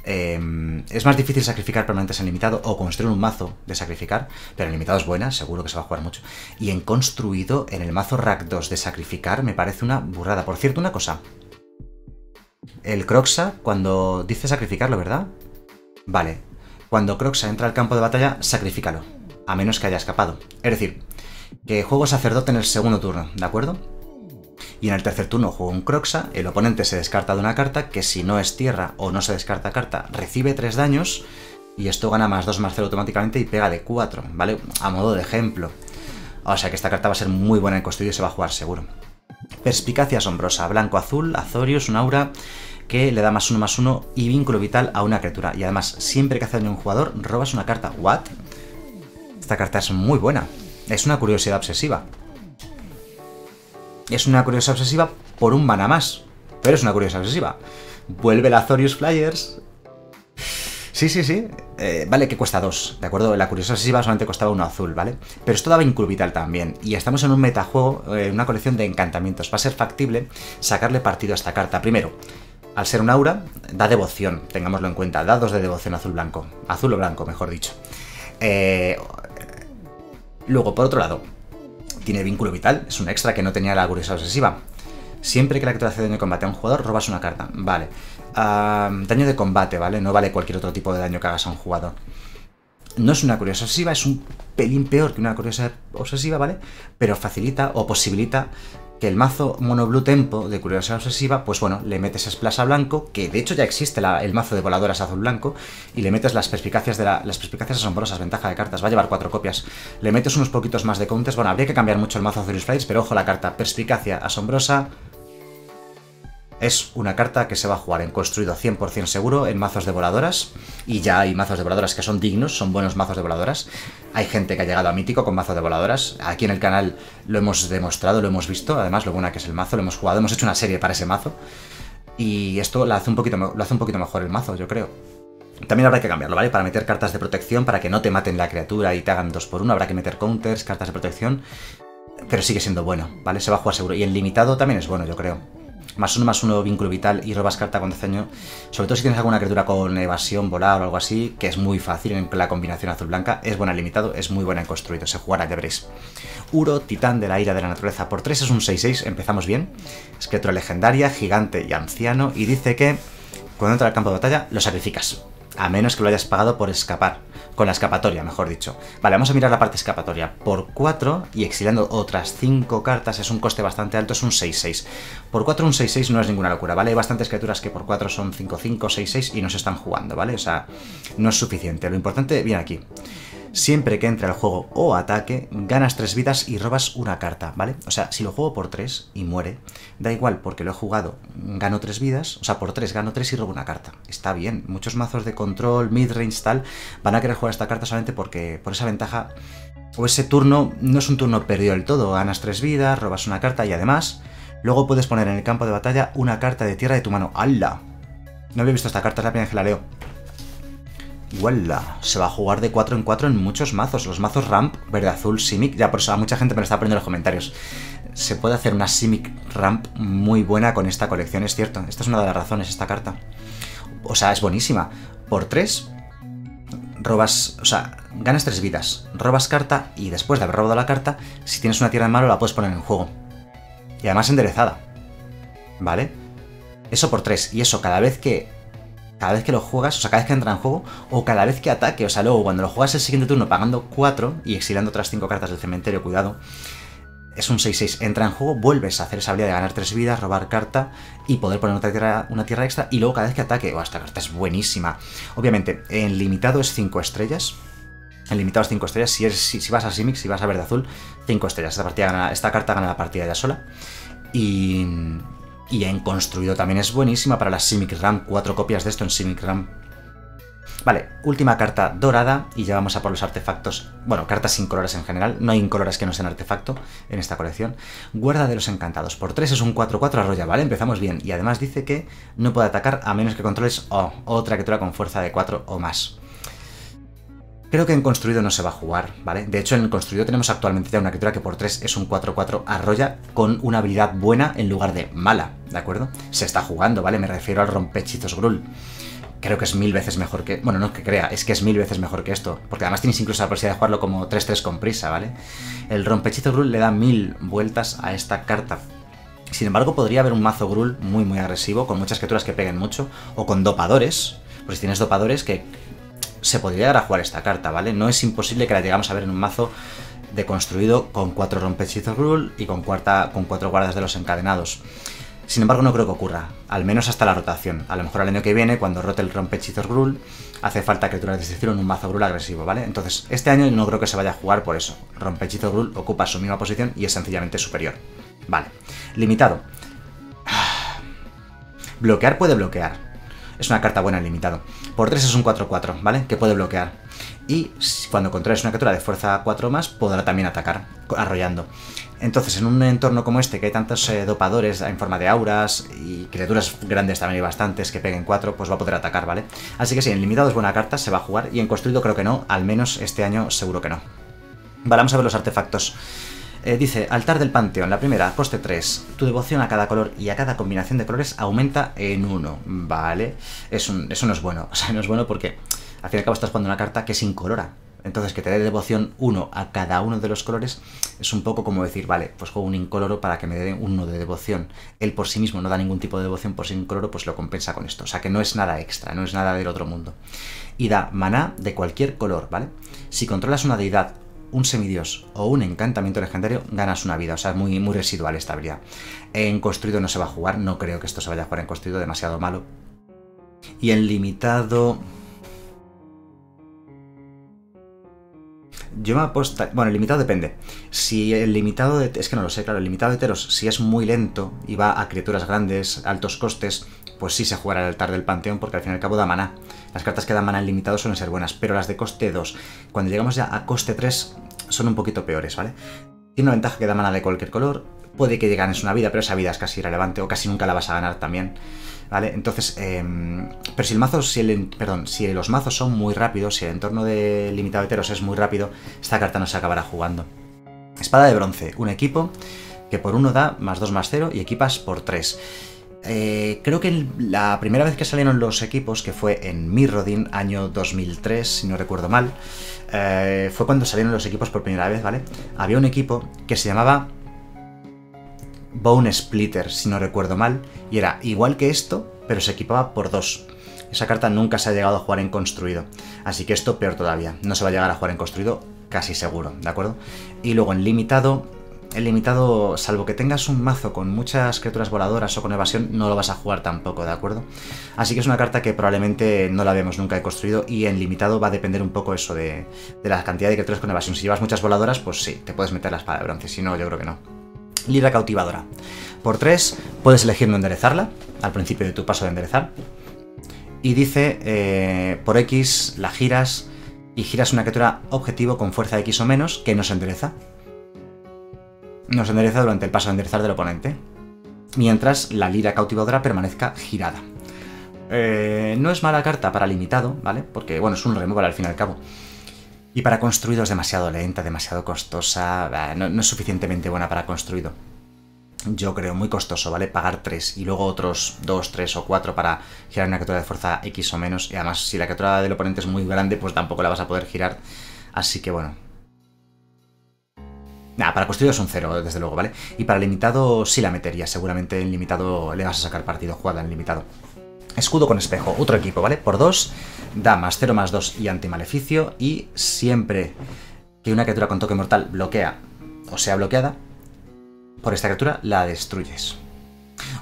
Em, es más difícil sacrificar permanentes en limitado o construir un mazo de sacrificar, pero en limitado es buena, seguro que se va a jugar mucho. Y en construido, en el mazo Rack 2 de sacrificar, me parece una burrada. Por cierto, una cosa. El Croxa, cuando dice sacrificarlo, ¿verdad? Vale. Cuando Croxa entra al campo de batalla, sacrifícalo. A menos que haya escapado. Es decir, que juego sacerdote en el segundo turno, ¿de acuerdo? Y en el tercer turno juego un Croxa, el oponente se descarta de una carta que si no es tierra o no se descarta carta recibe 3 daños y esto gana más 2 más 0 automáticamente y pega de 4, ¿vale? A modo de ejemplo. O sea que esta carta va a ser muy buena en construido y se va a jugar seguro. Perspicacia asombrosa, blanco-azul, Azorius, un aura que le da más 1 más 1 y vínculo vital a una criatura. Y además, siempre que hace daño a un jugador, robas una carta. ¿What? Esta carta es muy buena. Es una curiosidad obsesiva es una curiosa obsesiva por un mana más. Pero es una curiosa obsesiva. Vuelve la Azorius Flyers. Sí, sí, sí. Eh, vale, que cuesta dos, ¿de acuerdo? La curiosa obsesiva solamente costaba uno azul, ¿vale? Pero esto daba vital también. Y estamos en un metajuego, en eh, una colección de encantamientos. Va a ser factible sacarle partido a esta carta. Primero, al ser un aura, da devoción, tengámoslo en cuenta. Da dos de devoción azul-blanco. Azul o blanco, mejor dicho. Eh, luego, por otro lado, tiene vínculo vital, es un extra que no tenía la curiosidad obsesiva. Siempre que la criatura hace daño de combate a un jugador, robas una carta. Vale. daño de combate, ¿vale? No vale cualquier otro tipo de daño que hagas a un jugador. No es una curiosidad obsesiva, es un pelín peor que una curiosidad obsesiva, ¿vale? Pero facilita o posibilita que el mazo mono blue tempo de curiosidad obsesiva, pues bueno, le metes splash a blanco, que de hecho ya existe el mazo de voladoras azul blanco, y le metes las perspicacias de las perspicacias asombrosas, ventaja de cartas, va a llevar cuatro copias. Le metes unos poquitos más de counters, bueno, habría que cambiar mucho el mazo Azurius Flights, pero ojo la carta, perspicacia asombrosa, es una carta que se va a jugar en construido 100% seguro en mazos de voladoras. Y ya hay mazos de voladoras que son dignos, son buenos mazos de voladoras. Hay gente que ha llegado a mítico con mazos de voladoras. Aquí en el canal lo hemos demostrado, lo hemos visto. Además, lo buena que es el mazo, lo hemos jugado, hemos hecho una serie para ese mazo. Y esto lo hace un poquito, lo hace un poquito mejor el mazo, yo creo. También habrá que cambiarlo, ¿vale? Para meter cartas de protección, para que no te maten la criatura y te hagan dos por uno, habrá que meter counters, cartas de protección. Pero sigue siendo bueno, ¿vale? Se va a jugar seguro. Y el limitado también es bueno, yo creo más uno más uno vínculo vital y robas carta hace daño. Sobre todo si tienes alguna criatura con evasión, volar o algo así, que es muy fácil en la combinación azul-blanca. Es buena en limitado, es muy buena en construido, se jugará, ya veréis. Uro, titán de la ira de la naturaleza. Por 3 es un 6-6, empezamos bien. Es criatura legendaria, gigante y anciano. Y dice que cuando entra al campo de batalla lo sacrificas. A menos que lo hayas pagado por escapar. Con la escapatoria, mejor dicho. Vale, vamos a mirar la parte escapatoria. Por 4 y exiliando otras 5 cartas es un coste bastante alto, es un 6-6. Por 4 un 6-6 no es ninguna locura, ¿vale? Hay bastantes criaturas que por 4 son 5-5, 6-6 y no se están jugando, ¿vale? O sea, no es suficiente. Lo importante viene aquí. Siempre que entre al juego o ataque, ganas 3 vidas y robas una carta, ¿vale? O sea, si lo juego por 3 y muere, da igual porque lo he jugado, gano 3 vidas, o sea, por 3 gano 3 y robo una carta. Está bien, muchos mazos de control, midrange, tal, van a querer jugar esta carta solamente porque por esa ventaja o ese turno no es un turno perdido del todo, ganas 3 vidas, robas una carta y además, luego puedes poner en el campo de batalla una carta de tierra de tu mano. ¡Hala! No había visto esta carta, es la primera vez que la leo. ¡Wala! Se va a jugar de 4 en 4 en muchos mazos. Los mazos Ramp, verde azul, Simic. Ya por eso a mucha gente me lo está poniendo en los comentarios. Se puede hacer una Simic Ramp muy buena con esta colección, es cierto. Esta es una de las razones, esta carta. O sea, es buenísima. Por 3, robas. O sea, ganas 3 vidas. Robas carta y después de haber robado la carta, si tienes una tierra en mano, la puedes poner en juego. Y además enderezada. ¿Vale? Eso por 3. Y eso cada vez que cada vez que lo juegas, o sea, cada vez que entra en juego, o cada vez que ataque, o sea, luego cuando lo juegas el siguiente turno pagando 4 y exiliando otras 5 cartas del cementerio, cuidado, es un 6-6, entra en juego, vuelves a hacer esa habilidad de ganar 3 vidas, robar carta y poder poner otra tierra, una tierra extra, y luego cada vez que ataque, oh, esta carta es buenísima. Obviamente, en limitado es 5 estrellas, en limitado es 5 estrellas, si, si, vas a Simic, si vas a verde azul, 5 estrellas, esta, partida esta carta gana la partida ya sola. Y, y en construido también es buenísima para la Simic Ram. Cuatro copias de esto en Simic Ram. Vale, última carta dorada y ya vamos a por los artefactos. Bueno, cartas incolores en general. No hay incoloras que no sean artefacto en esta colección. Guarda de los encantados. Por 3 es un 4-4 arroya, ¿vale? Empezamos bien. Y además dice que no puede atacar a menos que controles oh, otra criatura con fuerza de 4 o más. Creo que en construido no se va a jugar, ¿vale? De hecho, en construido tenemos actualmente ya una criatura que por 3 es un 4-4 arroya con una habilidad buena en lugar de mala, ¿de acuerdo? Se está jugando, ¿vale? Me refiero al rompechizos Grul. Creo que es mil veces mejor que... Bueno, no que crea, es que es mil veces mejor que esto. Porque además tienes incluso la posibilidad de jugarlo como 3-3 con prisa, ¿vale? El rompechizos Grul le da mil vueltas a esta carta. Sin embargo, podría haber un mazo Grul muy, muy agresivo, con muchas criaturas que peguen mucho, o con dopadores. Pues si tienes dopadores que se podría llegar a jugar esta carta, ¿vale? No es imposible que la llegamos a ver en un mazo de construido con cuatro rompechizos rule y con, cuarta, con cuatro guardas de los encadenados. Sin embargo, no creo que ocurra, al menos hasta la rotación. A lo mejor al año que viene, cuando rote el rompechizos rule, hace falta criaturas de destrucción en un mazo rule agresivo, ¿vale? Entonces, este año no creo que se vaya a jugar por eso. Rompechizos rule ocupa su misma posición y es sencillamente superior. Vale. Limitado. Bloquear puede bloquear, es una carta buena en limitado. Por 3 es un 4-4, ¿vale? Que puede bloquear. Y cuando controles una criatura de fuerza 4 más, podrá también atacar, arrollando. Entonces, en un entorno como este, que hay tantos eh, dopadores en forma de auras y criaturas grandes también hay bastantes que peguen 4, pues va a poder atacar, ¿vale? Así que sí, en limitado es buena carta, se va a jugar, y en construido creo que no, al menos este año seguro que no. Vale, vamos a ver los artefactos. Eh, dice, altar del panteón, la primera, coste 3. Tu devoción a cada color y a cada combinación de colores aumenta en 1. Vale, eso no es bueno. O sea, no es bueno porque al fin y al cabo estás jugando una carta que es incolora. Entonces, que te dé devoción 1 a cada uno de los colores es un poco como decir, vale, pues juego un incoloro para que me dé uno de devoción. Él por sí mismo no da ningún tipo de devoción por ser incoloro, pues lo compensa con esto. O sea que no es nada extra, no es nada del otro mundo. Y da maná de cualquier color, ¿vale? Si controlas una deidad un semidios o un encantamiento legendario, ganas una vida. O sea, es muy, muy residual esta habilidad. En construido no se va a jugar, no creo que esto se vaya a jugar en construido, demasiado malo. Y en limitado... Yo me aposto... Bueno, el limitado depende. Si el limitado de... Es que no lo sé, claro, el limitado de Teros, si es muy lento y va a criaturas grandes, altos costes, pues sí se jugará el altar del panteón porque al fin y al cabo da maná. Las cartas que dan maná limitado suelen ser buenas, pero las de coste 2, cuando llegamos ya a coste 3, son un poquito peores, ¿vale? Tiene una ventaja que da maná de cualquier color, puede que ganes una vida, pero esa vida es casi irrelevante o casi nunca la vas a ganar también. ¿Vale? Entonces, em, pero si el mazo, si el, perdón, si los mazos son muy rápidos, si el entorno de limitado de es muy rápido, esta carta no se acabará jugando. Espada de bronce, un equipo que por uno da más 2 más 0 y equipas por 3. Eh, creo que la primera vez que salieron los equipos, que fue en Mirrodin, año 2003, si no recuerdo mal, eh, fue cuando salieron los equipos por primera vez, ¿vale? Había un equipo que se llamaba Bone Splitter, si no recuerdo mal, y era igual que esto, pero se equipaba por dos. Esa carta nunca se ha llegado a jugar en construido, así que esto peor todavía, no se va a llegar a jugar en construido casi seguro, ¿de acuerdo? Y luego en limitado el limitado, salvo que tengas un mazo con muchas criaturas voladoras o con evasión, no lo vas a jugar tampoco, ¿de acuerdo? Así que es una carta que probablemente no la vemos nunca construido y en limitado va a depender un poco eso de, la cantidad de criaturas con evasión. Si llevas muchas voladoras, pues sí, te puedes meter la espada de bronce, si no, yo creo que no. Lira cautivadora. Por 3 puedes elegir no enderezarla, al principio de tu paso de enderezar. Y dice, eh, por X la giras y giras una criatura objetivo con fuerza X o menos que no se endereza nos endereza durante el paso de enderezar del oponente, mientras la lira cautivadora permanezca girada. Eh, no es mala carta para limitado, ¿vale? Porque, bueno, es un removal al fin y al cabo. Y para construido es demasiado lenta, demasiado costosa, no, no, es suficientemente buena para construido. Yo creo muy costoso, ¿vale? Pagar 3 y luego otros 2, 3 o 4 para girar una criatura de fuerza X o menos. Y además, si la criatura del oponente es muy grande, pues tampoco la vas a poder girar. Así que bueno, Nada, para es un cero, desde luego, ¿vale? Y para limitado sí la metería, seguramente en limitado le vas a sacar partido jugada en limitado. Escudo con espejo, otro equipo, ¿vale? Por 2, da más 0 más 2 y antimaleficio. Y siempre que una criatura con toque mortal bloquea o sea bloqueada por esta criatura, la destruyes.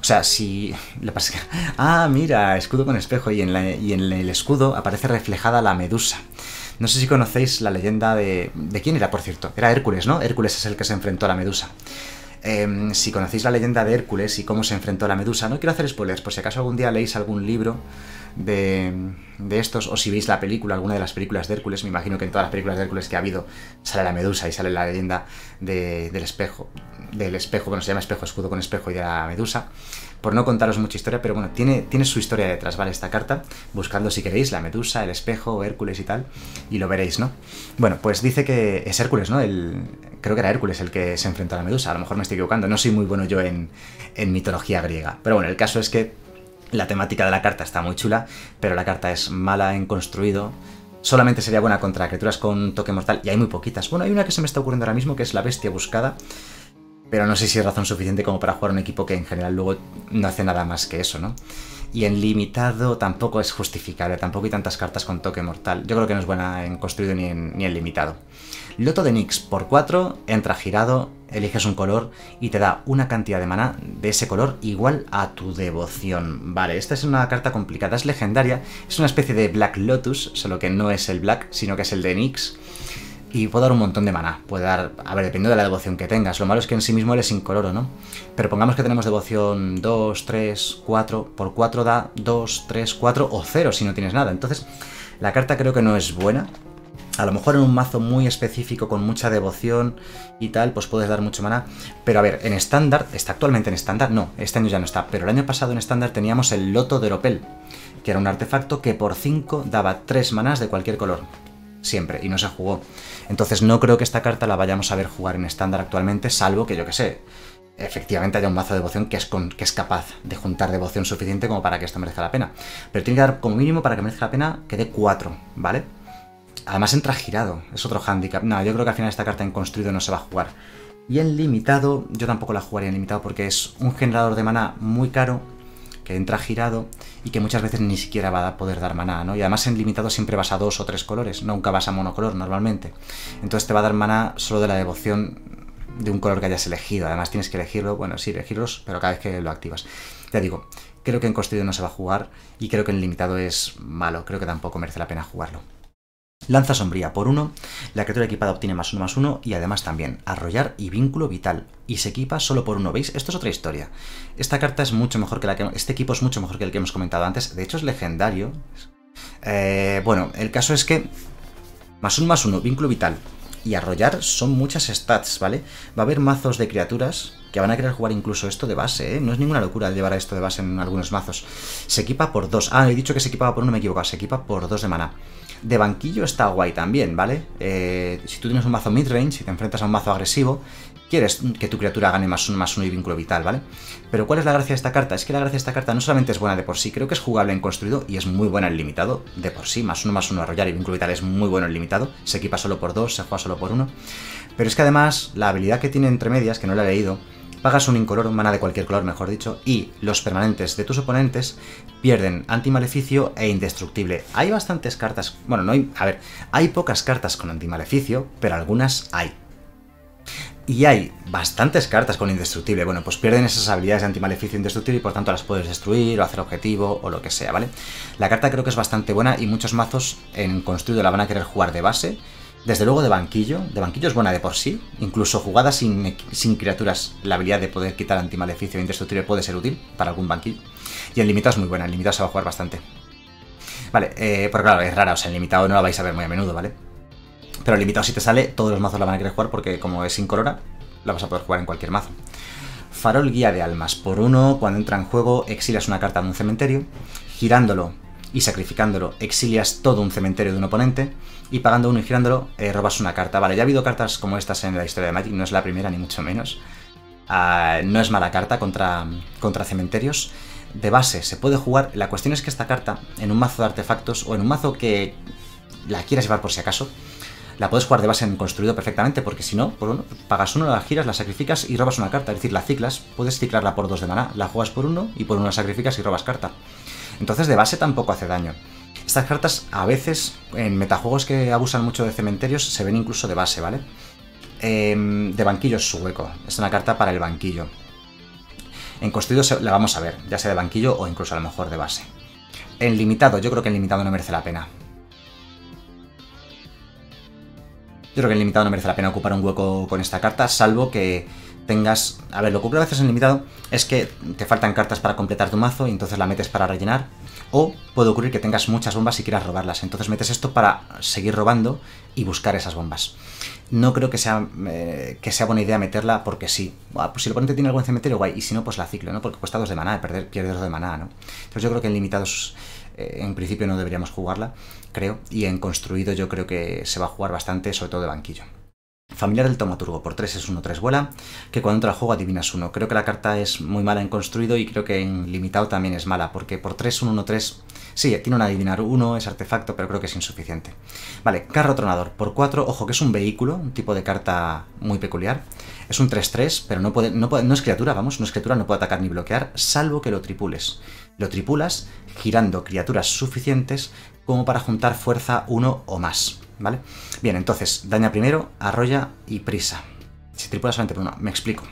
O sea, si... Le pasa Ah, mira, escudo con espejo y en, y en el escudo aparece reflejada la medusa. No sé si conocéis la leyenda de... ¿De quién era, por cierto? Era Hércules, ¿no? Hércules es el que se enfrentó a la medusa. Em, si conocéis la leyenda de Hércules y cómo se enfrentó a la medusa, no quiero hacer spoilers, por si acaso algún día leéis algún libro de, de, estos, o si veis la película, alguna de las películas de Hércules, me imagino que en todas las películas de Hércules que ha habido sale la medusa y sale la leyenda del espejo, del espejo, bueno, se llama espejo, escudo con espejo y de la medusa por no contaros mucha historia, pero bueno, tiene, tiene su historia detrás, ¿vale? Esta carta, buscando si queréis la medusa, el espejo, Hércules y tal, y lo veréis, ¿no? Bueno, pues dice que es Hércules, ¿no? El, creo que era Hércules el que se enfrentó a la medusa, a lo mejor me estoy equivocando, no soy muy bueno yo en, en mitología griega, pero bueno, el caso es que la temática de la carta está muy chula, pero la carta es mala en construido, solamente sería buena contra criaturas con toque mortal, y hay muy poquitas. Bueno, hay una que se me está ocurriendo ahora mismo, que es la bestia buscada, pero no sé si es razón suficiente como para jugar un equipo que en general luego no hace nada más que eso, ¿no? Y en limitado tampoco es justificable, tampoco hay tantas cartas con toque mortal. Yo creo que no es buena en construido ni en, ni limitado. Loto de Nix por 4, entra girado, eliges un color y te da una cantidad de mana de ese color igual a tu devoción. Vale, esta es una carta complicada, es legendaria, es una especie de Black Lotus, solo que no es el Black, sino que es el de Nix y puede dar un montón de maná. Puede dar, a ver, dependiendo de la devoción que tengas. Lo malo es que en sí mismo eres incoloro, ¿no? Pero pongamos que tenemos devoción 2, 3, 4. Por 4 da 2, 3, 4 o 0 si no tienes nada. Entonces, la carta creo que no es buena. A lo mejor en un mazo muy específico con mucha devoción y tal, pues puedes dar mucho maná. Pero a ver, en estándar, ¿está actualmente en estándar? No, este año ya no está. Pero el año pasado en estándar teníamos el Loto de Oropel, que era un artefacto que por 5 daba 3 manás de cualquier color siempre, y no se jugó. Entonces no creo que esta carta la vayamos a ver jugar en estándar actualmente, salvo que yo que sé, efectivamente haya un mazo de devoción que es, que es capaz de juntar devoción suficiente como para que esto merezca la pena. Pero tiene que dar como mínimo para que merezca la pena que dé 4, ¿vale? Además entra girado, es otro handicap. No, yo creo que al final esta carta en construido no se va a jugar. Y en limitado, yo tampoco la jugaría en limitado porque es un generador de mana muy caro que entra girado y que muchas veces ni siquiera va a poder dar maná, ¿no? Y además en limitado siempre vas a dos o tres colores, nunca vas a monocolor normalmente. Entonces te va a dar maná solo de la devoción de un color que hayas elegido. Además tienes que elegirlo, bueno, sí, elegirlos, pero cada vez que lo activas. Ya digo, creo que en construido no se va a jugar y creo que en limitado es malo, creo que tampoco merece la pena jugarlo. Lanza sombría por 1, la criatura equipada obtiene más 1 más 1 y además también arrollar y vínculo vital. Y se equipa solo por 1, ¿veis? Esto es otra historia. Esta carta es mucho mejor que la que... Este equipo es mucho mejor que el que hemos comentado antes. De hecho es legendario. Eh, bueno, el caso es que más 1 más 1, vínculo vital y arrollar son muchas stats, ¿vale? Va a haber mazos de criaturas que van a querer jugar incluso esto de base, ¿eh? No es ninguna locura llevar a esto de base en algunos mazos. Se equipa por 2. Ah, he dicho que se equipaba por 1, me he equivocado. Se equipa por 2 de mana. De banquillo está guay también, ¿vale? Eh, si tú tienes un mazo midrange y te enfrentas a un mazo agresivo, quieres que tu criatura gane más uno, más uno y vínculo vital, ¿vale? Pero ¿cuál es la gracia de esta carta? Es que la gracia de esta carta no solamente es buena de por sí, creo que es jugable en construido y es muy buena en limitado de por sí. Más uno, más uno, arrollar y vínculo vital es muy bueno en limitado. Se equipa solo por dos, se juega solo por uno. Pero es que además, la habilidad que tiene entre medias, que no la he leído, pagas un incoloro, mana de cualquier color, mejor dicho, y los permanentes de tus oponentes pierden antimaleficio e indestructible. Hay bastantes cartas, bueno, no hay, a ver, hay pocas cartas con antimaleficio, pero algunas hay. Y hay bastantes cartas con indestructible. Bueno, pues pierden esas habilidades de antimaleficio e indestructible y por tanto las puedes destruir o hacer objetivo o lo que sea, ¿vale? La carta creo que es bastante buena y muchos mazos en construido la van a querer jugar de base desde luego de banquillo, de banquillo es buena de por sí, incluso jugada sin, criaturas, la habilidad de poder quitar antimaleficio e indestructible puede ser útil para algún banquillo. Y en limitado es muy buena, en limitado se va a jugar bastante. Vale, eh, porque claro, es rara, o sea, en limitado no la vais a ver muy a menudo, ¿vale? Pero en limitado si te sale, todos los mazos la van a querer jugar porque como es incolora, la vas a poder jugar en cualquier mazo. Farol guía de almas. Por uno, cuando entra en juego, exilias una carta de un cementerio, girándolo y sacrificándolo exilias todo un cementerio de un oponente y pagando uno y girándolo eh, robas una carta. Vale, ya ha habido cartas como estas en la historia de Magic, no es la primera ni mucho menos. Ah, no es mala carta contra, contra cementerios. De base se puede jugar, la cuestión es que esta carta en un mazo de artefactos o en un mazo que la quieras llevar por si acaso, la puedes jugar de base en construido perfectamente, porque si no, por uno, pagas uno, la giras, la sacrificas y robas una carta. Es decir, la ciclas, puedes ciclarla por dos de mana, la juegas por uno y por uno la sacrificas y robas carta. Entonces de base tampoco hace daño. Estas cartas a veces en metajuegos que abusan mucho de cementerios se ven incluso de base, ¿vale? Em, de banquillo es su hueco. Es una carta para el banquillo. En construido la vamos a ver, ya sea de banquillo o incluso a lo mejor de base. En limitado, yo creo que en limitado no merece la pena. Yo creo que en limitado no merece la pena ocupar un hueco con esta carta, salvo que tengas... A ver, lo que ocurre a veces en limitado es que te faltan cartas para completar tu mazo y entonces la metes para rellenar. O puede ocurrir que tengas muchas bombas y quieras robarlas. Entonces metes esto para seguir robando y buscar esas bombas. No creo que sea, eh, que sea buena idea meterla porque sí. pues si el oponente tiene algún cementerio, guay. Y si no, pues la ciclo, ¿no? Porque cuesta dos de maná, perder, pierde dos de maná, ¿no? Entonces yo creo que en limitados eh, en principio no deberíamos jugarla, creo. Y en construido yo creo que se va a jugar bastante, sobre todo de banquillo. Familiar del Tomaturgo, por 3 es 1-3 vuela, que cuando entra al juego adivinas 1. Creo que la carta es muy mala en construido y creo que en limitado también es mala, porque por 3 un 1-3, sí, tiene un adivinar 1, es artefacto, pero creo que es insuficiente. Vale, carro tronador, por 4, ojo que es un vehículo, un tipo de carta muy peculiar. Es un 3-3, pero no, puede, no, no es criatura, vamos, no es criatura, no puede atacar ni bloquear, salvo que lo tripules. Lo tripulas girando criaturas suficientes como para juntar fuerza 1 o más. ¿Vale? Bien, entonces, daña primero, arrolla y prisa. Si tripula solamente por uno, me explico.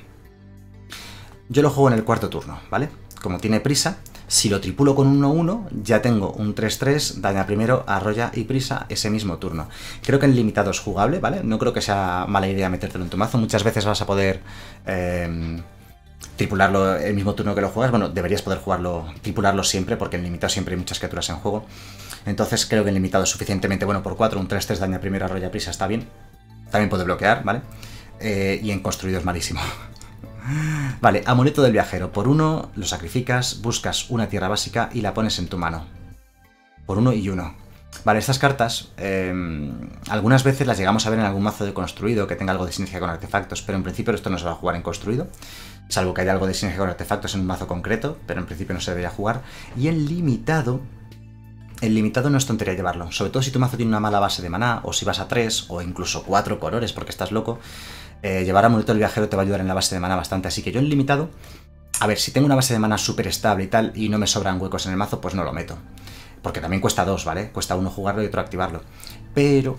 Yo lo juego en el cuarto turno, ¿vale? Como tiene prisa, si lo tripulo con un 1-1, ya tengo un 3-3, daña primero, arrolla y prisa ese mismo turno. Creo que en limitado es jugable, ¿vale? No creo que sea mala idea metértelo en tu mazo. Muchas veces vas a poder eh, tripularlo el mismo turno que lo juegas. Bueno, deberías poder jugarlo, tripularlo siempre, porque en limitado siempre hay muchas criaturas en juego. Entonces creo que en limitado es suficientemente bueno por 4, un 3-3 daña primera, arrolla prisa, está bien. También puede bloquear, ¿vale? Eh, y en construido es malísimo. vale, amuleto del viajero. Por uno lo sacrificas, buscas una tierra básica y la pones en tu mano. Por uno y uno. Vale, estas cartas em, algunas veces las llegamos a ver en algún mazo de construido que tenga algo de sinergia con artefactos, pero en principio esto no se va a jugar en construido, salvo que haya algo de sinergia con artefactos en un mazo concreto, pero en principio no se debería jugar. Y en limitado el limitado no es tontería llevarlo, sobre todo si tu mazo tiene una mala base de maná, o si vas a 3 o incluso 4 colores porque estás loco, eh, llevar amuleto del viajero te va a ayudar en la base de maná bastante, así que yo en limitado, a ver, si tengo una base de maná súper estable y tal, y no me sobran huecos en el mazo, pues no lo meto. Porque también cuesta 2, ¿vale? Cuesta uno jugarlo y otro activarlo. Pero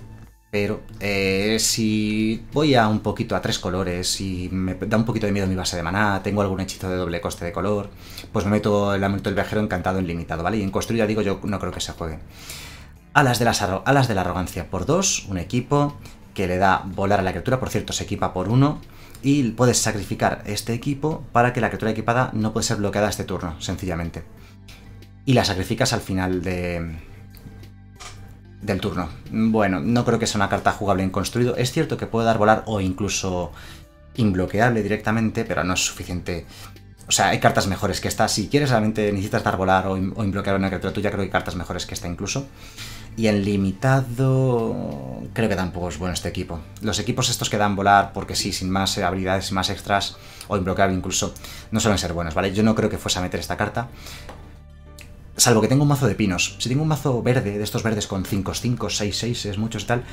pero eh, si voy a un poquito a tres colores y me da un poquito de miedo mi base de maná, tengo algún hechizo de doble coste de color, pues me meto el amuleto del viajero encantado en limitado, ¿vale? Y en construir ya digo, yo no creo que se juegue. Alas de, las alas de la arrogancia por dos, un equipo que le da volar a la criatura, por cierto, se equipa por uno, y puedes sacrificar este equipo para que la criatura equipada no puede ser bloqueada este turno, sencillamente. Y la sacrificas al final de, del turno. Bueno, no creo que sea una carta jugable en construido. Es cierto que puede dar volar o incluso imbloqueable directamente, pero no es suficiente. O sea, hay cartas mejores que esta. Si quieres realmente necesitas dar volar o, imbloquear una criatura tuya, creo que hay cartas mejores que esta incluso. Y en limitado, creo que tampoco es bueno este equipo. Los equipos estos que dan volar porque sí, sin más habilidades, más extras, o imbloqueable incluso, no suelen ser buenos, ¿vale? Yo no creo que fuese a meter esta carta. Salvo que tengo un mazo de pinos. Si tengo un mazo verde, de estos verdes con 5, 5, 6, 6, es muchos y tal,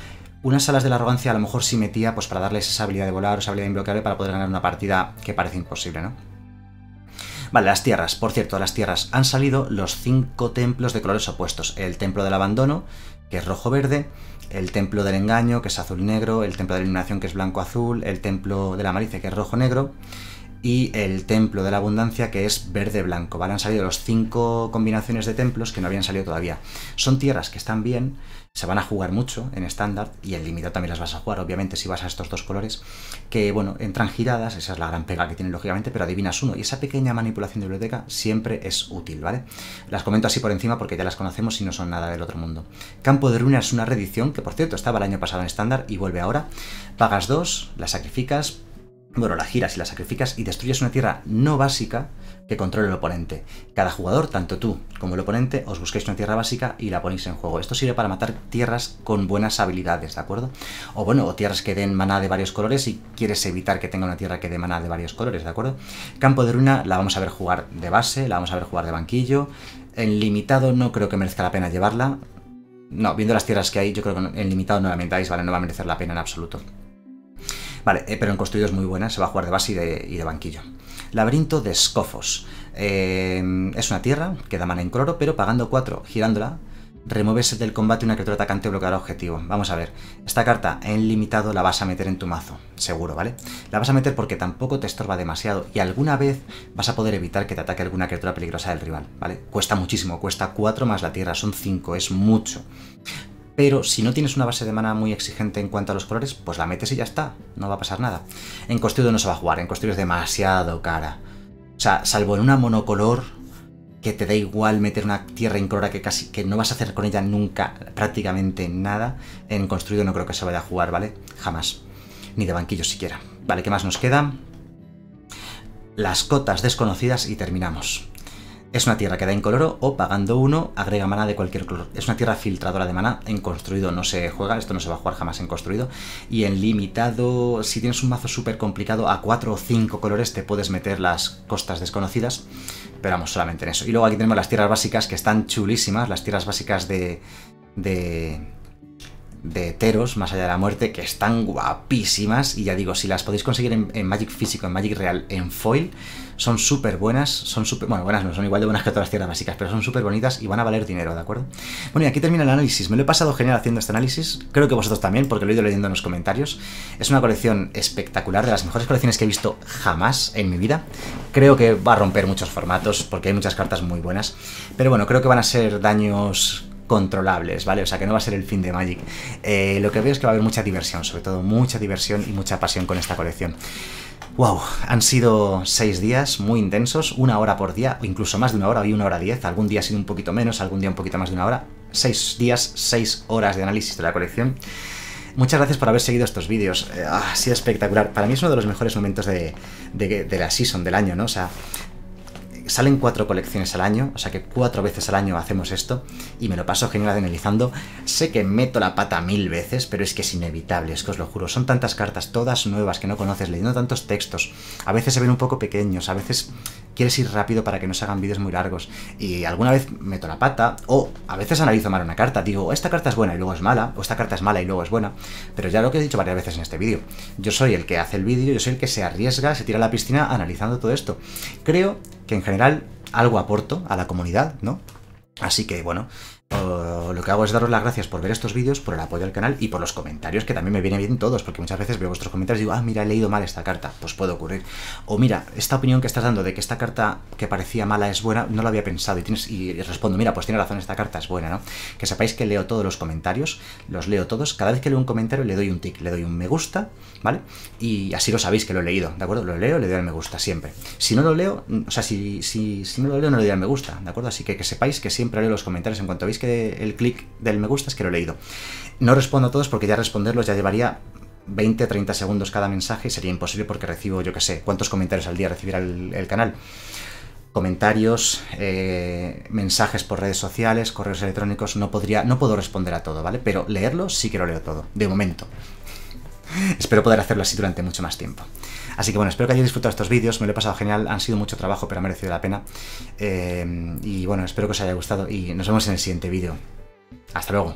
unas alas de la arrogancia a lo mejor sí metía pues para darles esa habilidad de volar o esa habilidad imbloqueable para poder ganar una partida que parece imposible, ¿no? Vale, las tierras. Por cierto, las tierras han salido los cinco templos de colores opuestos. El templo del abandono, que es rojo-verde, el templo del engaño, que es azul-negro, el templo de la iluminación, que es blanco-azul, el templo de la malicia, que es rojo-negro, y el templo de la abundancia que es verde-blanco, ¿vale? Han salido los cinco combinaciones de templos que no habían salido todavía. Son tierras que están bien, se van a jugar mucho en estándar y en limitado también las vas a jugar, obviamente, si vas a estos dos colores, que, bueno, entran giradas, esa es la gran pega que tienen, lógicamente, pero adivinas uno y esa pequeña manipulación de biblioteca siempre es útil, ¿vale? Las comento así por encima porque ya las conocemos y no son nada del otro mundo. Campo de ruinas es una reedición que, por cierto, estaba el año pasado en estándar y vuelve ahora. Pagas dos, la sacrificas, bueno, la giras y la sacrificas y destruyes una tierra no básica que controle el oponente. Cada jugador, tanto tú como el oponente, os busquéis una tierra básica y la ponéis en juego. Esto sirve para matar tierras con buenas habilidades, ¿de acuerdo? O bueno, o tierras que den maná de varios colores y quieres evitar que tenga una tierra que dé maná de varios colores, ¿de acuerdo? Campo de ruina la vamos a ver jugar de base, la vamos a ver jugar de banquillo. En limitado no creo que merezca la pena llevarla. No, viendo las tierras que hay, yo creo que en limitado no la metáis, ¿vale? No va a merecer la pena en absoluto. Vale, eh, pero en construido es muy buena, se va a jugar de base y de, banquillo. Laberinto de Scofos. Eh, es una tierra que da mana incoloro, pero pagando 4 girándola, remueves del combate una criatura atacante o bloqueador objetivo. Vamos a ver, esta carta en limitado la vas a meter en tu mazo, seguro, ¿vale? La vas a meter porque tampoco te estorba demasiado y alguna vez vas a poder evitar que te ataque alguna criatura peligrosa del rival, ¿vale? Cuesta muchísimo, cuesta 4 más la tierra, son 5, es mucho. Pero si no tienes una base de mana muy exigente en cuanto a los colores, pues la metes y ya está, no va a pasar nada. En Construido no se va a jugar, en Construido es demasiado cara. O sea, salvo en una monocolor, que te da igual meter una tierra incolora que casi que no vas a hacer con ella nunca prácticamente nada. En construido no creo que se vaya a jugar, ¿vale? Jamás. Ni de banquillo siquiera. Vale, ¿qué más nos queda? Las cotas desconocidas y terminamos. Es una tierra que da incoloro o pagando uno agrega mana de cualquier color. Es una tierra filtradora de mana. En construido no se juega, esto no se va a jugar jamás en construido. Y en limitado, si tienes un mazo súper complicado, a 4 o 5 colores te puedes meter las costas desconocidas. Pero vamos, solamente en eso. Y luego aquí tenemos las tierras básicas que están chulísimas, las tierras básicas de... de de Teros, más allá de la muerte, que están guapísimas. Y ya digo, si las podéis conseguir en, Magic físico, en Magic real, en foil, son súper buenas. Son súper. Bueno, buenas no, son igual de buenas que todas las tierras básicas, pero son súper bonitas y van a valer dinero, ¿de acuerdo? Bueno, y aquí termina el análisis. Me lo he pasado genial haciendo este análisis. Creo que vosotros también, porque lo he ido leyendo en los comentarios. Es una colección espectacular, de las mejores colecciones que he visto jamás en mi vida. Creo que va a romper muchos formatos, porque hay muchas cartas muy buenas. Pero bueno, creo que van a ser daños controlables, ¿vale? O sea que no va a ser el fin de Magic. Eh, lo que veo es que va a haber mucha diversión, sobre todo mucha diversión y mucha pasión con esta colección. Wow, han sido seis días muy intensos, una hora por día, incluso más de una hora, hoy una hora diez, algún día ha sido un poquito menos, algún día un poquito más de una hora. Seis días, seis horas de análisis de la colección. Muchas gracias por haber seguido estos vídeos. Eh, ha sido espectacular. Para mí es uno de los mejores momentos de, de, la season del año, ¿no? O sea, salen cuatro colecciones al año, o sea que cuatro veces al año hacemos esto y me lo paso genial analizando. Sé que meto la pata mil veces, pero es que es inevitable, es que os lo juro. Son tantas cartas, todas nuevas que no conoces, leyendo tantos textos. A veces se ven un poco pequeños, a veces quieres ir rápido para que no se hagan vídeos muy largos. Y alguna vez meto la pata, o a veces analizo mal una carta, digo, esta carta es buena y luego es mala, o esta carta es mala y luego es buena. Pero ya lo que he dicho varias veces en este vídeo, yo soy el que hace el vídeo, yo soy el que se arriesga, se tira a la piscina analizando todo esto. Creo que en general algo aporto a la comunidad, ¿no? Así que bueno, lo que hago es daros las gracias por ver estos vídeos, por el apoyo al canal y por los comentarios, que también me vienen bien todos, porque muchas veces veo vuestros comentarios y digo, ah, mira, he leído mal esta carta, pues puede ocurrir. O mira, esta opinión que estás dando de que esta carta que parecía mala es buena, no lo había pensado y, tienes, respondo, mira, pues tiene razón, esta carta es buena, ¿no? Que sepáis que leo todos los comentarios, los leo todos, cada vez que leo un comentario le doy un tic, le doy un me gusta, ¿vale? Y así lo sabéis que lo he leído, ¿de acuerdo? Lo leo, le doy al me gusta, siempre. Si no lo leo, o sea, si, si, si no lo leo, no le doy al me gusta, ¿de acuerdo? Así que que sepáis que siempre leo los comentarios en cuanto veis que el clic del me gusta es que lo he leído. No respondo a todos porque ya responderlos ya llevaría 20, 30 segundos cada mensaje y sería imposible porque recibo, yo que sé, cuántos comentarios al día recibirá el, canal. Comentarios, eh, mensajes por redes sociales, correos electrónicos, no podría, no puedo responder a todo, ¿vale? Pero leerlo sí que lo leo todo, de momento. espero poder hacerlo así durante mucho más tiempo. Así que bueno, espero que hayáis disfrutado estos vídeos, me lo he pasado genial, han sido mucho trabajo, pero ha merecido la pena. Eh, y bueno, espero que os haya gustado y nos vemos en el siguiente vídeo. Hasta luego.